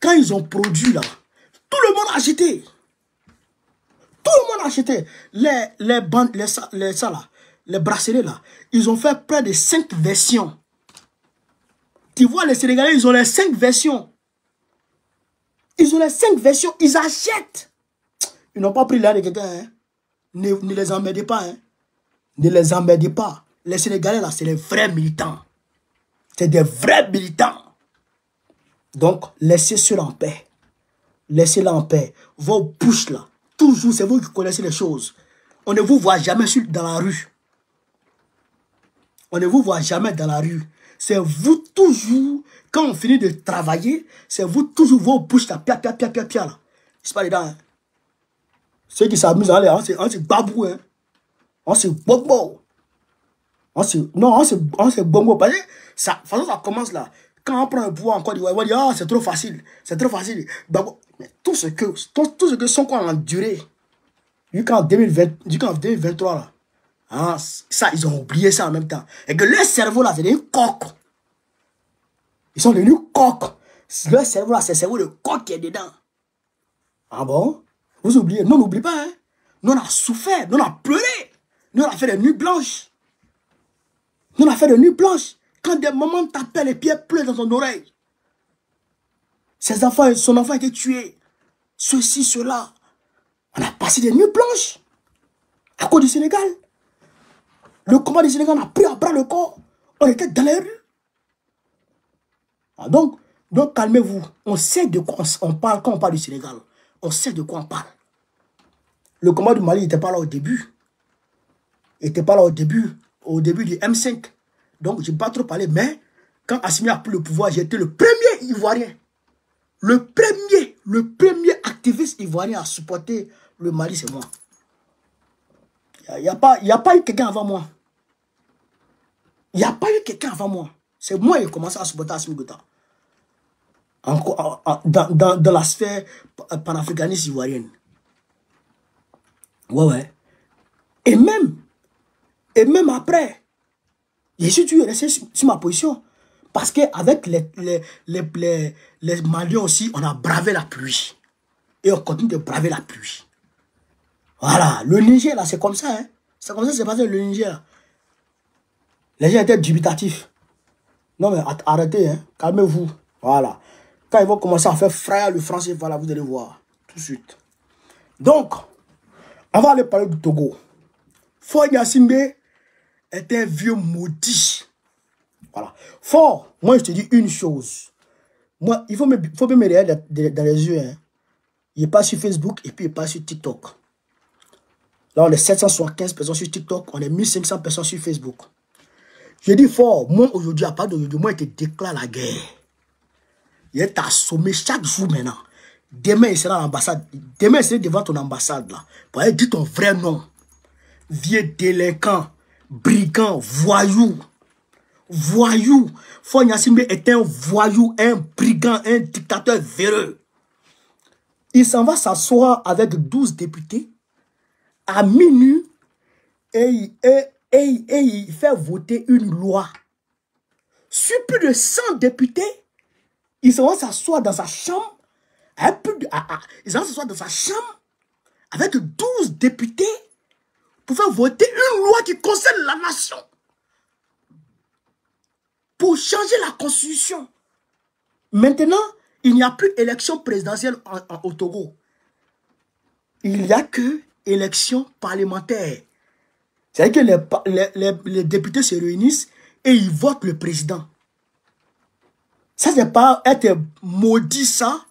Quand ils ont produit là, tout le monde a acheté. Tout le monde a acheté. Les, les, les, les, ça là, les bracelets là, ils ont fait près de 5 versions. Tu vois, les Sénégalais, ils ont les 5 versions. Ils ont les 5 versions, ils achètent. Ils n'ont pas pris l'air de quelqu'un. Hein. Ne, ne, les emmerdez pas. Hein. Ne les emmerdez pas. Les Sénégalais là, c'est les vrais militants. C'est des vrais militants. Donc, laissez cela en paix. Laissez-la en paix. Vos bouches là, toujours, c'est vous qui connaissez les choses. On ne vous voit jamais dans la rue. On ne vous voit jamais dans la rue. C'est vous toujours, quand on finit de travailler, c'est vous toujours vos bouches là, pia, pia, pia, pia, là. C'est pas les. Hein. Ceux qui s'amusent, hein, on se babou, hein. On se bobo. On se, non, on se, on se bongo. Parce que ça, ça commence là. Quand on prend un pouvoir encore, on va dire, ah, c'est trop facile, c'est trop facile. Mais tout ce que, tout, ce que sont quoi enduré, jusqu'en 2023, là, hein, ça, ils ont oublié ça en même temps. Et que leur cerveau, là, c'est des coques. Ils sont devenus coques. Leur cerveau, là, c'est le cerveau de coq qui est dedans. Ah bon? Vous oubliez? Non, n'oublie pas, hein. Nous, on a souffert, nous, on a pleuré. Nous, on a fait des nuits blanches. Nous, on a fait des nuits blanches. Quand des moments t'appellent et pierres pleurent dans ton oreille. Ses enfants, son enfant a été tué. Ceci, cela. On a passé des nuits blanches. À cause du Sénégal. Le combat du Sénégal a pris à bras le corps. On était dans les rues. Ah, donc, donc calmez-vous. On sait de quoi on parle quand on parle du Sénégal. On sait de quoi on parle. Le combat du Mali n'était pas là au début. Il n'était pas là au début. Au début du M5. Donc, je ne vais pas trop parler, mais quand Assimi a pris le pouvoir, j'étais le premier Ivoirien. Le premier, le premier activiste ivoirien à supporter le Mali, c'est moi. Il n'y a, pas, a pas eu quelqu'un avant moi. Il n'y a pas eu quelqu'un avant moi. C'est moi qui ai commencé à supporter Assimi Gota. Dans, dans, dans, la sphère panafricaniste ivoirienne. Ouais, ouais. Et même, et même après, je suis toujours resté sur, ma position. Parce qu'avec les, les, les, les, Maliens aussi, on a bravé la pluie. Et on continue de braver la pluie. Voilà. Le Niger, là, c'est comme ça. Hein. C'est comme ça que c'est passé le Niger. Les gens étaient dubitatifs. Non, mais arrêtez. Hein. Calmez-vous. Voilà. Quand ils vont commencer à faire frère le français, voilà, vous allez voir. Tout de suite. Donc, on va aller parler du Togo. Foy Simbe est un vieux maudit. Voilà. Fort, moi je te dis une chose. Moi, il faut me, faut me regarder dans les yeux. Hein. Il n'est pas sur Facebook et puis il n'est pas sur TikTok. Là, on est 775 personnes sur TikTok, on est 1500 personnes sur Facebook. Je dis fort, moi aujourd'hui, à part d'aujourd'hui, moi je te déclare la guerre. Il est assommé chaque jour maintenant. Demain, il sera à l'ambassade. Demain, il sera devant ton ambassade là. Pour aller dire ton vrai nom. Vieux délinquant brigand, voyou. Voyou. Fonyasimbe est un voyou, un brigand, un dictateur véreux. Il s'en va s'asseoir avec 12 députés à minuit et, il fait voter une loi. Sur plus de 100 députés, il s'en va s'asseoir dans sa chambre. s'en va s'asseoir dans sa chambre avec 12 députés pour faire voter une loi qui concerne la nation. Pour changer la constitution. Maintenant, il n'y a plus élection présidentielle en, au Togo. Il n'y a que élection parlementaire. C'est-à-dire que les, les, députés se réunissent et ils votent le président. Ça, c'est pas être maudit, ça.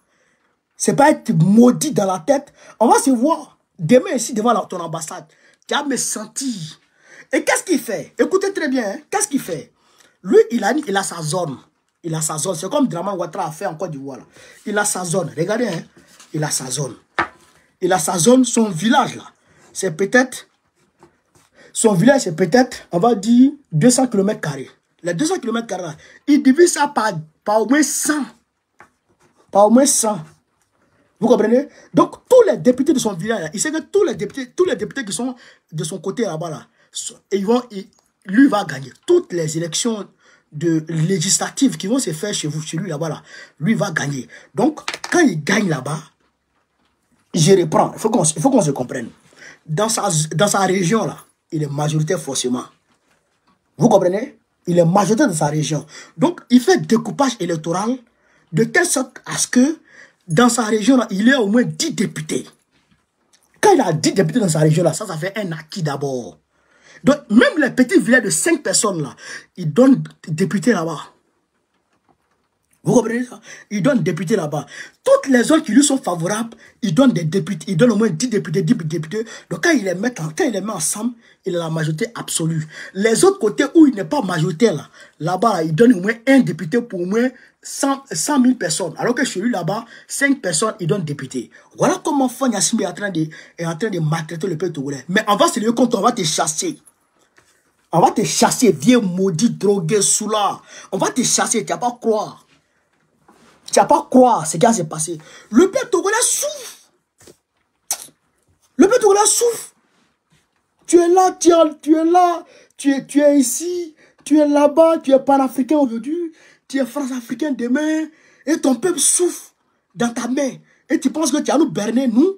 C'est pas être maudit dans la tête. On va se voir demain ici devant ton ambassade tu as me sentir. Et qu'est-ce qu'il fait? Écoutez très bien, hein. qu'est-ce qu'il fait? Lui, il a, il a sa zone. Il a sa zone. C'est comme Draman Ouattara a fait en Côte d'Ivoire. Il a sa zone. Regardez, hein. il a sa zone. Il a sa zone, son village là. C'est peut-être... Son village, c'est peut-être, on va dire, 200 km. Les 200 km, il divise ça par, par au moins 100. Par au moins 100. Vous comprenez? Donc, tous les députés de son village, il sait que tous les députés, tous les députés qui sont de son côté là-bas, là, ils vont, lui va gagner. Toutes les élections de législatives qui vont se faire chez vous, chez lui là-bas, là, lui va gagner. Donc, quand il gagne là-bas, je reprends. Il faut qu'on se comprenne. dans sa, dans sa région, là, il est majoritaire forcément. Vous comprenez? Il est majoritaire dans sa région. Donc, il fait découpage électoral de telle sorte à ce que dans sa région, là, il ait au moins 10 députés. Quand il a 10 députés dans sa région, là, ça, ça fait un acquis d'abord. Donc, même les petits villages de 5 personnes, là, ils donnent députés là-bas. Vous comprenez ça? Il donne députés là-bas. Toutes les zones qui lui sont favorables, il donne des députés. Il donne au moins 10 députés, 10 députés. Donc quand il les met, ensemble, il a la majorité absolue. Les autres côtés où il n'est pas majoritaire, là, là-bas, il donne au moins un député pour au moins 100, 000 personnes. Alors que chez lui, là-bas, 5 personnes, il donne député. Voilà comment Fanny est est en train de maltraiter le peuple togolais. Mais on va se dire quand on va te chasser. On va te chasser, vieux maudit, drogué, là. On va te chasser, tu vas pas croire. Tu n'as pas croire ce qui s'est passé. Le peuple togolais souffre. Le peuple togolais souffre. Tu es là, tu es, tu es là, tu es, tu es ici, tu es là-bas, tu es panafricain aujourd'hui, tu es france-africain demain, et ton peuple souffre dans ta main. Et tu penses que tu vas nous berner, nous?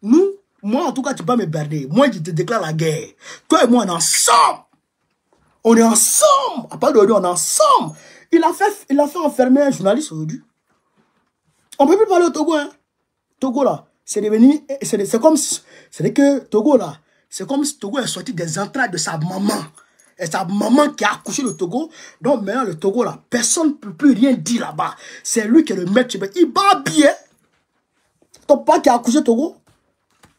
Nous? Moi, en tout cas, tu pas me berner. Moi, je te déclare la guerre. Toi et moi, on est ensemble. On est ensemble. À part d'aujourd'hui, on est ensemble. Il a fait, il a fait enfermer un journaliste aujourd'hui. On ne peut plus parler au Togo. Hein. Togo, là, c'est devenu... C'est comme... C'est que Togo, là, c'est comme si Togo est sorti des entrailles de sa maman. Et sa maman qui a accouché le Togo. Donc maintenant, le Togo, là, personne ne peut plus rien dire là-bas. C'est lui qui est le maître. Il bat bien. Ton père qui a accouché Togo.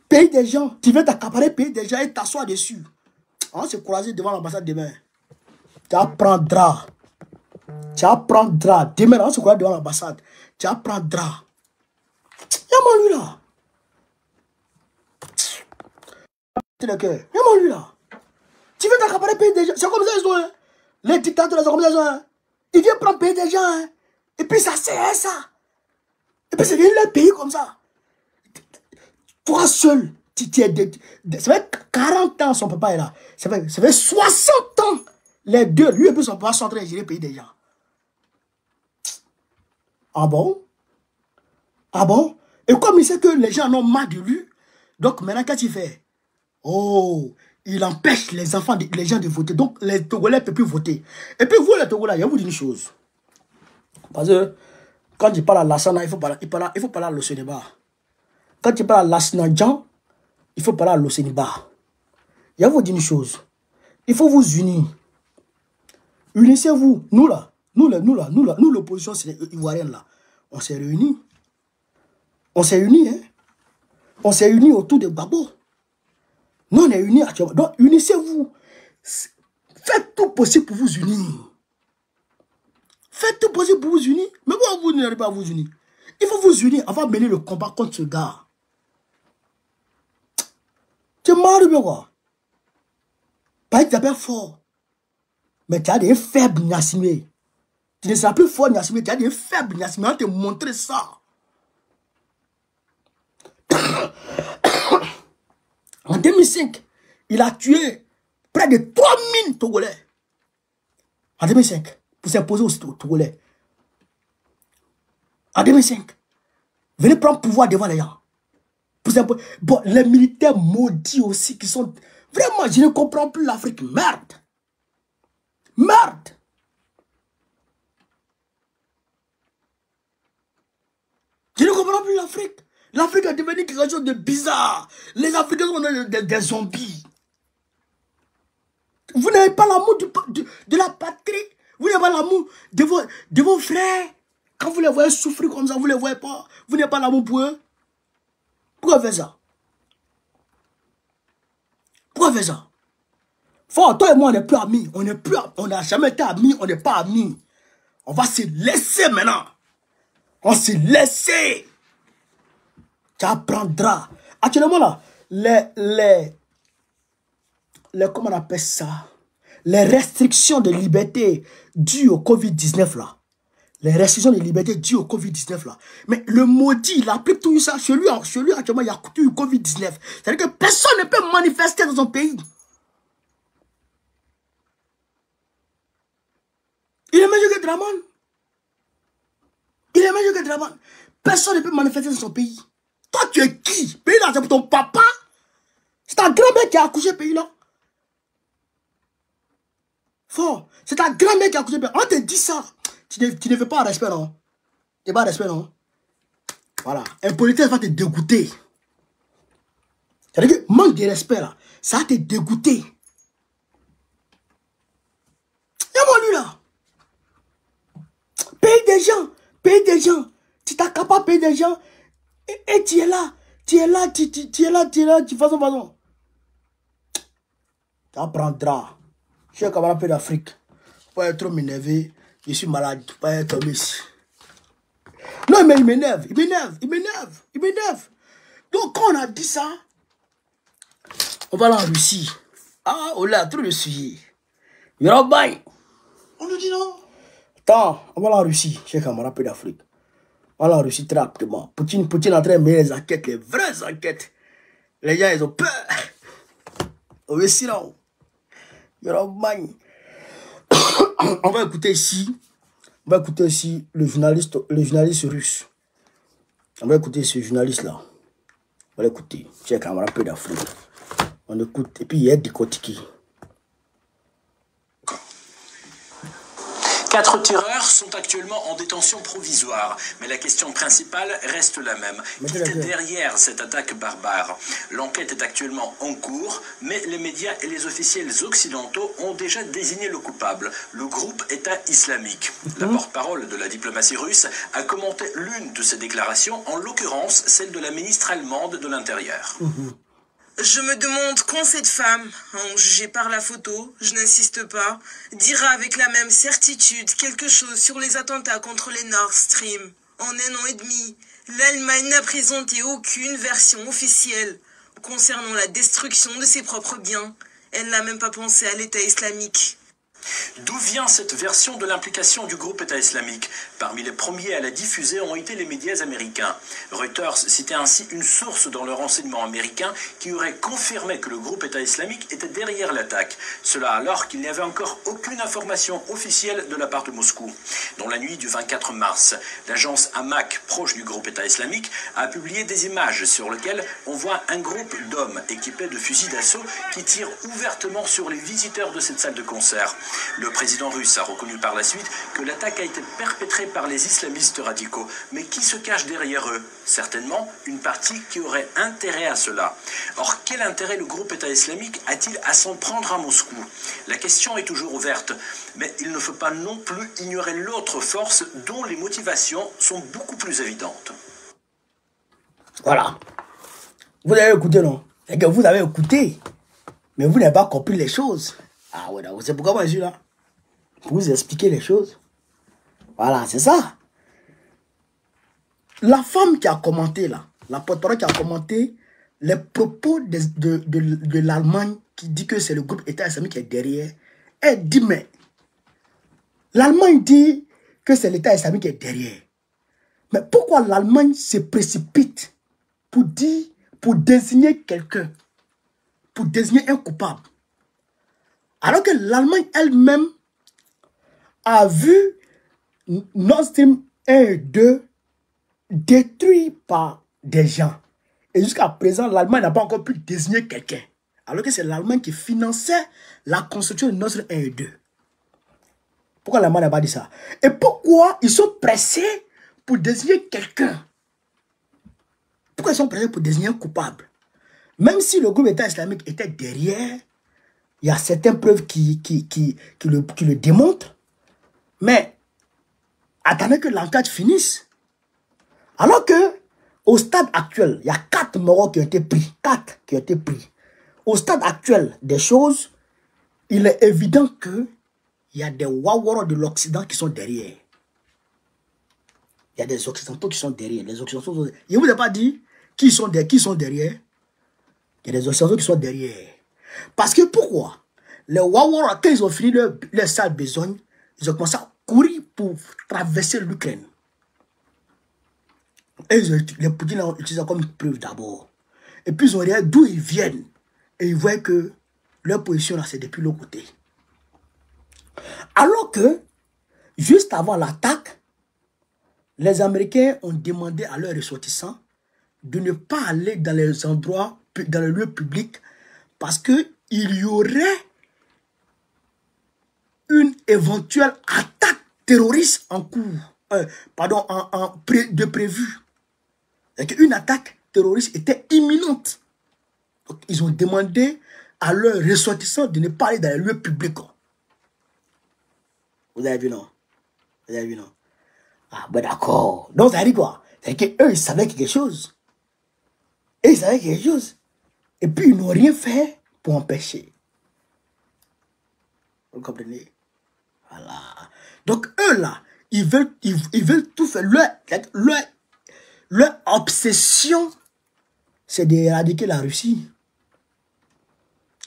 Pays des gens. Tu viens t'accaparer pays des gens et t'asseoir dessus. On se croiser devant l'ambassade demain. Tu apprendras. Tu apprendras. Demain, on se croiser devant l'ambassade tu apprendras. Y'a lui là. Y'a lui là. Tu veux t'accaparer payer des gens. C'est comme ça ils sont. Hein. Les dictateurs, sont comme ça ils. Hein. Ils viennent prendre payer des gens. Hein. Et puis ça c'est ça. Et puis c'est le pays comme ça. Toi seul, tu. Ça fait 40 ans son papa est là. Ça fait, ça fait 60 ans. Les deux, lui et puis son papa sont en train gérer payer des gens. Ah bon? Ah bon? Et comme il sait que les gens ont marre de lui, donc maintenant qu'est-ce qu'il fait? Oh, il empêche les enfants, les gens de voter. Donc les Togolais ne peuvent plus voter. Et puis vous les Togolais, je vais vous dire une chose. Parce que quand tu parles à Lassana, il faut parler, il, parle, il faut parler à l'Océniba. Quand tu parles à Lassana il faut parler à l'Océniba. Je vais vous dire une chose. Il faut vous unir. Unissez-vous. Nous là, nous, là, nous, là, nous, là, nous, l'opposition ivoirienne, là, on s'est réunis. On s'est unis, hein. On s'est unis autour de Babo. Nous, on est unis actuellement. Donc, unissez-vous. Faites tout possible pour vous unir. Faites tout possible pour vous unir. Mais pourquoi vous n'arrivez pas à vous unir Il faut vous unir avant de mener le combat contre ce gars. Tu es marre de quoi? Pas tu fort. Mais tu as des faibles, Nassimé. Tu ne seras plus fort, Niassime. Tu as des faibles, Niassime. On te montrer ça. en 2005, il a tué près de 3000 Togolais. En 2005, pour s'imposer aux Togolais. En 2005, venez prendre pouvoir devant les gens. Bon, les militaires maudits aussi qui sont... Vraiment, je ne comprends plus l'Afrique. Merde. Merde. Je ne plus l'Afrique. L'Afrique est devenue quelque chose de bizarre. Les Africains sont des, zombies. Vous n'avez pas l'amour de, la patrie. Vous n'avez pas l'amour de vos, de vos frères. Quand vous les voyez souffrir comme ça, vous ne les voyez pas. Vous n'avez pas l'amour pour eux. Pourquoi faire ça? Pourquoi faire ça? Fort, toi et moi, on n'est plus amis. On n'est plus, on n'a jamais été amis, on n'est pas amis. On va se laisser maintenant. On s'est laissé. Tu apprendras. Actuellement là, les, les, les, comment on appelle ça? Les restrictions de liberté dues au Covid-19 là. Les restrictions de liberté dues au Covid-19 là. Mais le maudit, il applique tout ça. Chez lui, actuellement, il y a tout le Covid-19. C'est-à-dire que personne ne peut manifester dans son pays. Il est meilleur que Draman. Il est meilleur que Draman. Personne ne peut manifester dans son pays. Toi, tu es qui? Pays là, c'est pour ton papa. C'est ta grand-mère qui a accouché pays là. Fort. C'est ta grand-mère qui a accouché pays. On te dit ça. Tu ne, tu ne veux pas respect, non? Tu n'es pas respect, non? Voilà. Impolitesse va te dégoûter. C'est-à-dire que manque de respect là, ça va te dégoûter. Y'a lui là. Paye des gens. Paye des gens. Tu de payer des gens. Et, et, tu es là. Tu es là. Tu, tu, tu es là. Tu es là. Tu fais façon, façon. Tu apprendras. Je suis un camarade d'Afrique. Pas être trop m'énerver. Je suis malade. Pas être ici. Non, mais il m'énerve. Il m'énerve. Il m'énerve. Il m'énerve. Donc, quand on a dit ça, on va aller en Russie. Ah, on l'a trop de sujet. On nous dit non. Attends, on va aller en Russie. J'ai un camarade d'Afrique. On aller en Russie très rapidement. Poutine, Poutine est en train de mener les enquêtes, les vraies enquêtes. Les gens, ils ont peur. Yorubai. on va écouter ici. On va écouter ici le journaliste, le journaliste russe. On va écouter ce journaliste-là. On va l'écouter. J'ai un camarade d'Afrique. On écoute. Et puis, il y a décortiqué. Quatre tireurs sont actuellement en détention provisoire, mais la question principale reste la même. Qui était derrière cette attaque barbare L'enquête est actuellement en cours, mais les médias et les officiels occidentaux ont déjà désigné le coupable, le groupe État islamique. La porte-parole de la diplomatie russe a commenté l'une de ces déclarations, en l'occurrence celle de la ministre allemande de l'Intérieur. Je me demande quand cette femme, en jugée par la photo, je n'insiste pas, dira avec la même certitude quelque chose sur les attentats contre les Nord Stream. En un an et demi, l'Allemagne n'a présenté aucune version officielle concernant la destruction de ses propres biens. Elle n'a même pas pensé à l'État islamique. D'où vient cette version de l'implication du groupe État islamique Parmi les premiers à la diffuser ont été les médias américains. Reuters citait ainsi une source dans le renseignement américain qui aurait confirmé que le groupe État islamique était derrière l'attaque. Cela alors qu'il n'y avait encore aucune information officielle de la part de Moscou. Dans la nuit du 24 mars, l'agence Amak, proche du groupe État islamique, a publié des images sur lesquelles on voit un groupe d'hommes équipés de fusils d'assaut qui tirent ouvertement sur les visiteurs de cette salle de concert. Le président russe a reconnu par la suite que l'attaque a été perpétrée par les islamistes radicaux. Mais qui se cache derrière eux? Certainement une partie qui aurait intérêt à cela. Or, quel intérêt le groupe État islamique a-t-il à s'en prendre à Moscou? La question est toujours ouverte, mais il ne faut pas non plus ignorer l'autre force dont les motivations sont beaucoup plus évidentes. Voilà. Vous avez écouté, non? Que vous avez écouté, mais vous n'avez pas compris les choses. Ah c'est pourquoi je suis là. Pour vous expliquer les choses. Voilà, c'est ça. La femme qui a commenté là, la porte-parole qui a commenté les propos de, de l'Allemagne qui dit que c'est le groupe État islamique qui est derrière, elle dit mais l'Allemagne dit que c'est l'État islamique qui est derrière. Mais pourquoi l'Allemagne se précipite pour dire, pour désigner quelqu'un, pour désigner un coupable? Alors que l'Allemagne elle-même a vu Nord Stream 1 et 2 détruits par des gens. Et jusqu'à présent, l'Allemagne n'a pas encore pu désigner quelqu'un. Alors que c'est l'Allemagne qui finançait la construction de Nord Stream 1 et 2. Pourquoi l'Allemagne n'a pas dit ça? Et pourquoi ils sont pressés pour désigner quelqu'un? Pourquoi ils sont pressés pour désigner un coupable? Même si le groupe État islamique était derrière, il y a certaines preuves qui, qui, qui, qui, le, qui le démontrent. Mais attendez que l'enquête finisse. Alors que, au stade actuel, il y a quatre morts qui ont été pris. Quatre qui ont été pris. Au stade actuel des choses, il est évident que il y a des Wawara de l'Occident qui sont derrière. Il y a des Occidentaux qui sont derrière. Les Occidentaux. Je ne vous ai pas dit qui sont, qui sont derrière. Il y a des Occidentaux qui sont derrière. Parce que pourquoi? Les Wawara, quand ils ont fini leur, sale besogne, ils ont commencé à courir pour traverser l'Ukraine. Et ils ont, les Poutine ont utilisé comme preuve d'abord. Et puis ils ont regardé d'où ils viennent. Et ils voient que leur position là, c'est depuis l'autre côté. Alors que, juste avant l'attaque, les Américains ont demandé à leurs ressortissants de ne pas aller dans les endroits, dans les lieux publics parce que il y aurait une éventuelle attaque terroriste en cours, euh, pardon, en, en pré- de prévu. Qu'une attaque terroriste était imminente. Donc, ils ont demandé à leurs ressortissants de ne pas aller dans les lieux publics. Vous avez vu, non? Vous avez vu, non? Ah, ben d'accord. Donc, ça dit quoi? C'est qu'eux, ils savaient quelque chose. Ils savaient quelque chose. Et puis, ils n'ont rien fait pour empêcher. Vous comprenez? Voilà. Donc, eux, là, ils veulent, ils, veulent tout faire. Leur, leur, leur obsession, c'est d'éradiquer la Russie.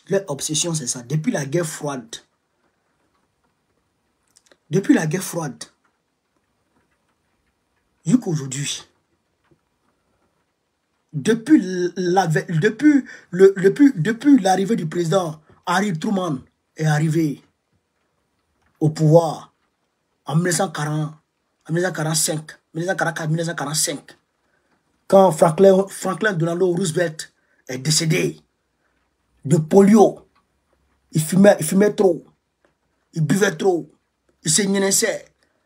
Leur obsession, c'est ça. Depuis la guerre froide. Depuis la guerre froide. Jusqu'aujourd'hui. Depuis la, depuis le, depuis, depuis l'arrivée du président Harry Truman est arrivé au pouvoir en 1940, en 1945, 1944, 1945, quand Franklin, Franklin Delano Roosevelt est décédé de polio, il fumait, il fumait trop, il buvait trop, il se.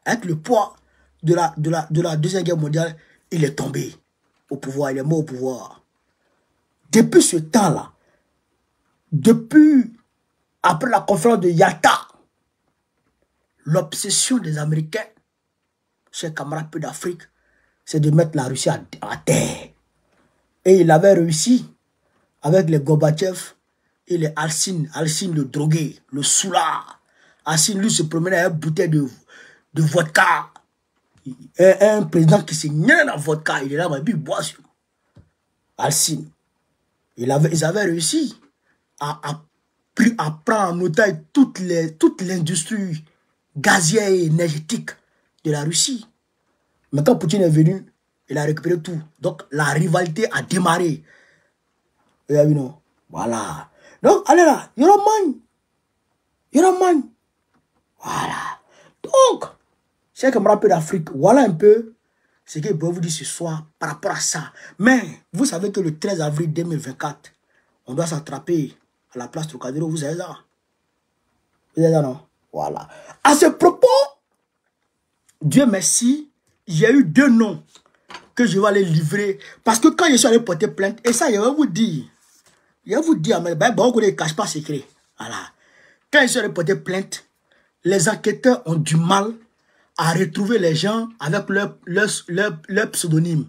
Avec le poids de la, de, la, de la Deuxième Guerre mondiale, il est tombé au pouvoir, il est mort au pouvoir. Depuis ce temps-là, depuis après la conférence de Yalta, l'obsession des Américains, chers camarades peu d'Afrique, c'est de mettre la Russie à, terre. Et il avait réussi avec les Gorbatchev et les Alcin, Alcin le drogué, le soulard. Alcin, lui, se promenait avec une bouteille de vodka. Un, un, président qui se niait dans la vodka, il est là, mais puis il boit sur. Alcin. Il avait, ils avaient réussi à, prendre en otage toute l'industrie gazière et énergétique de la Russie. Mais quand Poutine est venu, il a récupéré tout. Donc la rivalité a démarré. Avez vu, non? Voilà. Donc, allez là, Yoroman. Yoroman. Voilà. Donc, comme rappel d'Afrique. Voilà un peu ce que je peux vous dire ce soir par rapport à ça. Mais, vous savez que le 13 avril 2024, on doit s'attraper à la place Trocadéro. Vous savez ça? Vous savez ça, non? Voilà. À ce propos, Dieu merci, il y a eu deux noms que je vais aller livrer. Parce que quand je suis allé porter plainte, et ça, je vais vous dire, je vais vous dire, mais ben, bon, on ne cache pas secret. Voilà. Quand je suis allé porter plainte, les enquêteurs ont du mal à retrouver les gens avec leur, leur, leur, leur pseudonyme.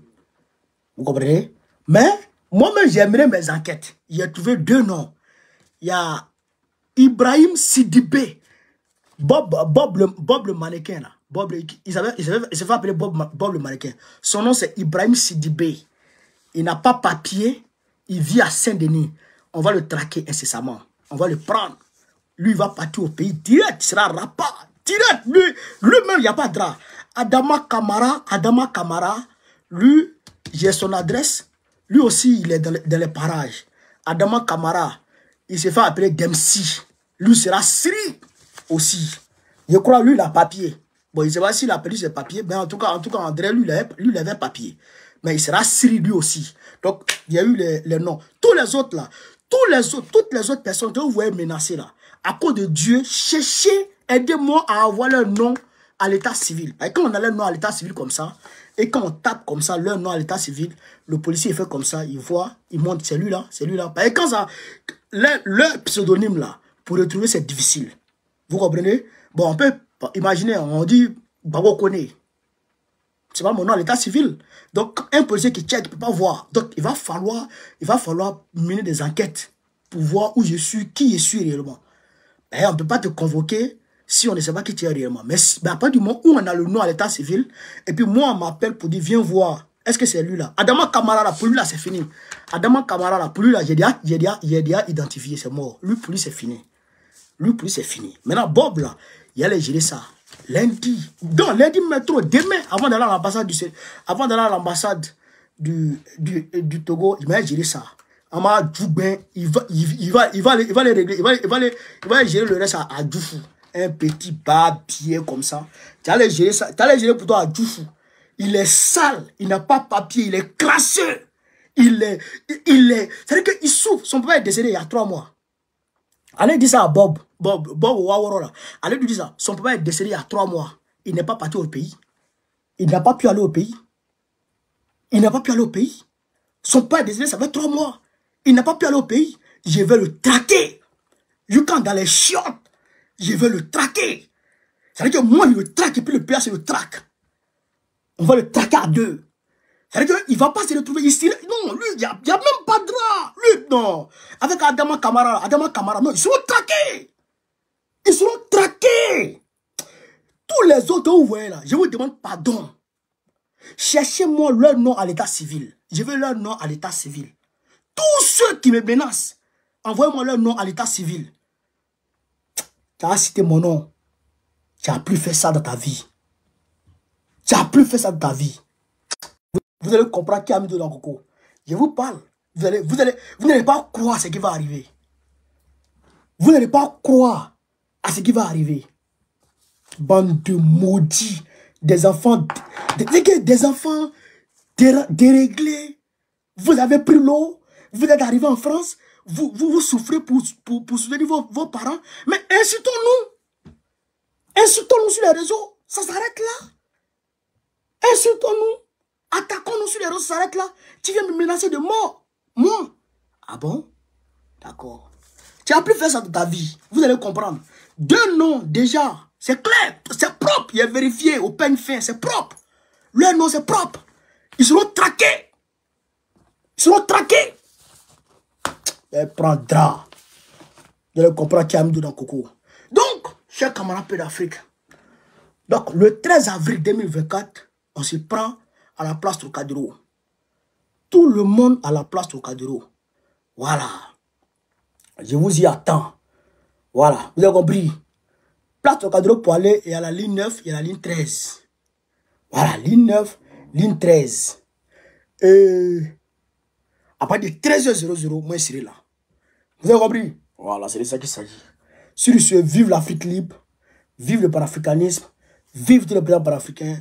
Vous comprenez? Mais, moi-même, j'aimerais mes enquêtes. J'ai trouvé deux noms. Il y a Ibrahim Sidibé, Bob, Bob, le, Bob le mannequin là. Bob, il s'est fait appeler Bob, Bob le mannequin. Son nom c'est Ibrahim Sidibé. Il n'a pas papier. Il vit à Saint-Denis. On va le traquer incessamment. On va le prendre. Lui, il va partir au pays direct. Il sera rapat. Direct. Lui, lui-même, il n'y a pas de drap. Adama Kamara, Adama Kamara, lui, j'ai son adresse. Lui aussi, il est dans les, parages. Adama Kamara, il s'est fait appeler Dempsey. Lui sera Sri aussi. Je crois, lui, il a papier. Bon, je ne sais pas s'il a perdu ses papiers, mais en tout cas, en tout cas André, lui, il avait, lui, il avait papier. Mais il sera Sri lui aussi. Donc, il y a eu les, les, noms. Tous les autres là, tous les autres, toutes les autres personnes que vous voyez menacées là, à cause de Dieu, cherchez, aidez-moi à avoir leur nom à l'état civil. Et quand on a leur nom à l'état civil comme ça, et quand on tape comme ça leur nom à l'état civil, le policier fait comme ça, il voit, il montre, c'est lui là, c'est lui là. Et quand ça, leur, pseudonyme là, pour le trouver, c'est difficile. Vous comprenez? Bon, on peut imaginer, on dit Babo connaît. C'est pas mon nom à l'état civil. Donc, un policier qui check ne peut pas voir. Donc, il va falloir, il va falloir mener des enquêtes pour voir où je suis, qui je suis réellement. Et on ne peut pas te convoquer si on ne sait pas qui tu es réellement. Mais, à partir du moment où on a le nom à l'état civil, et puis moi, on m'appelle pour dire, viens voir. Est-ce que c'est lui là? Adama Kamara là, pour lui là, c'est fini. Adama Kamara là, pour lui là, j'ai déjà, déjà, identifié, c'est mort. Lui, pour lui, c'est fini. Lui, pour lui, c'est fini. Maintenant, Bob là, il allait gérer ça. Lundi. Donc, lundi métro, demain, avant d'aller à l'ambassade du, avant du, du, Togo, il m'a géré ça. Ama Djoubin, il va, il, va, il, va, il va les régler, il va, il va, il va gérer le reste à, à Djoufou. Un petit papier comme ça. Tu allais gérer ça, tu allais gérer pour toi à Djoufou. Il est sale, il n'a pas papier, il est classé. Il est, il est, c'est-à-dire qu'il souffre. Son papa est décédé il y a trois mois. Allez dire ça à Bob, Bob, Bob Waworo là. Allez lui dire ça. Son papa est décédé il y a trois mois. Il n'est pas parti au pays. Il n'a pas pu aller au pays. Il n'a pas pu aller au pays. Son père est décédé, ça fait trois mois. Il n'a pas pu aller au pays. Je vais le traquer. Yukan dans les chiottes. Je vais le traquer. C'est-à-dire que moi, je le traque et puis le père se le traque. On va le traquer à deux. C'est-à-dire qu'il ne va pas se retrouver ici. Non, lui, il n'y a, a, même pas de drap. Lui, non. Avec Adama Kamara, Adama Kamara, non, ils seront traqués. Ils seront traqués. Tous les autres, vous voyez là, je vous demande pardon. Cherchez-moi leur nom à l'état civil. Je veux leur nom à l'état civil. Tous ceux qui me menacent, envoyez-moi leur nom à l'état civil. Tu as cité mon nom. Tu n'as plus fait ça dans ta vie. Tu n'as plus fait ça dans ta vie. Vous, allez comprendre qui a mis dans Coco. Je vous parle. Vous vous allez, vous n'allez pas croire à ce qui va arriver. Vous n'allez pas croire à ce qui va arriver. Bande de maudits. Des enfants, des, des enfants déréglés. Vous avez pris l'eau. Vous êtes arrivé en France. Vous, vous, souffrez pour, pour, pour soutenir vos, vos parents. Mais insultons-nous. Insultons-nous sur les réseaux. Ça s'arrête là. Insultons-nous. Attaquons-nous sur les réseaux. Ça s'arrête là. Tu viens me menacer de mort. Moi. Ah bon? D'accord. Tu n'as plus fait ça de ta vie. Vous allez comprendre. Deux noms déjà. C'est clair. C'est propre. Il est vérifié au peigne fin. C'est propre. Leur nom, c'est propre. Ils seront traqués. Ils seront traqués. Elle prendra. Je le comprends qui a mis dans Coco. Donc, chers camarades d'Afrique, donc le 13 avril 2024, on se prend à la place Trocadéro. Tout le monde à la place Trocadéro. Voilà. Je vous y attends. Voilà. Vous avez compris? Place Trocadéro pour aller, il y la ligne 9, il y a la ligne 13. Voilà, ligne 9, ligne 13. Et à partir de 13h00, moi, je serai là. Vous avez compris? Voilà, c'est de ça qu'il s'agit. Sur ce, vive l'Afrique libre, vive le panafricanisme, vive tous les présidents panafricains,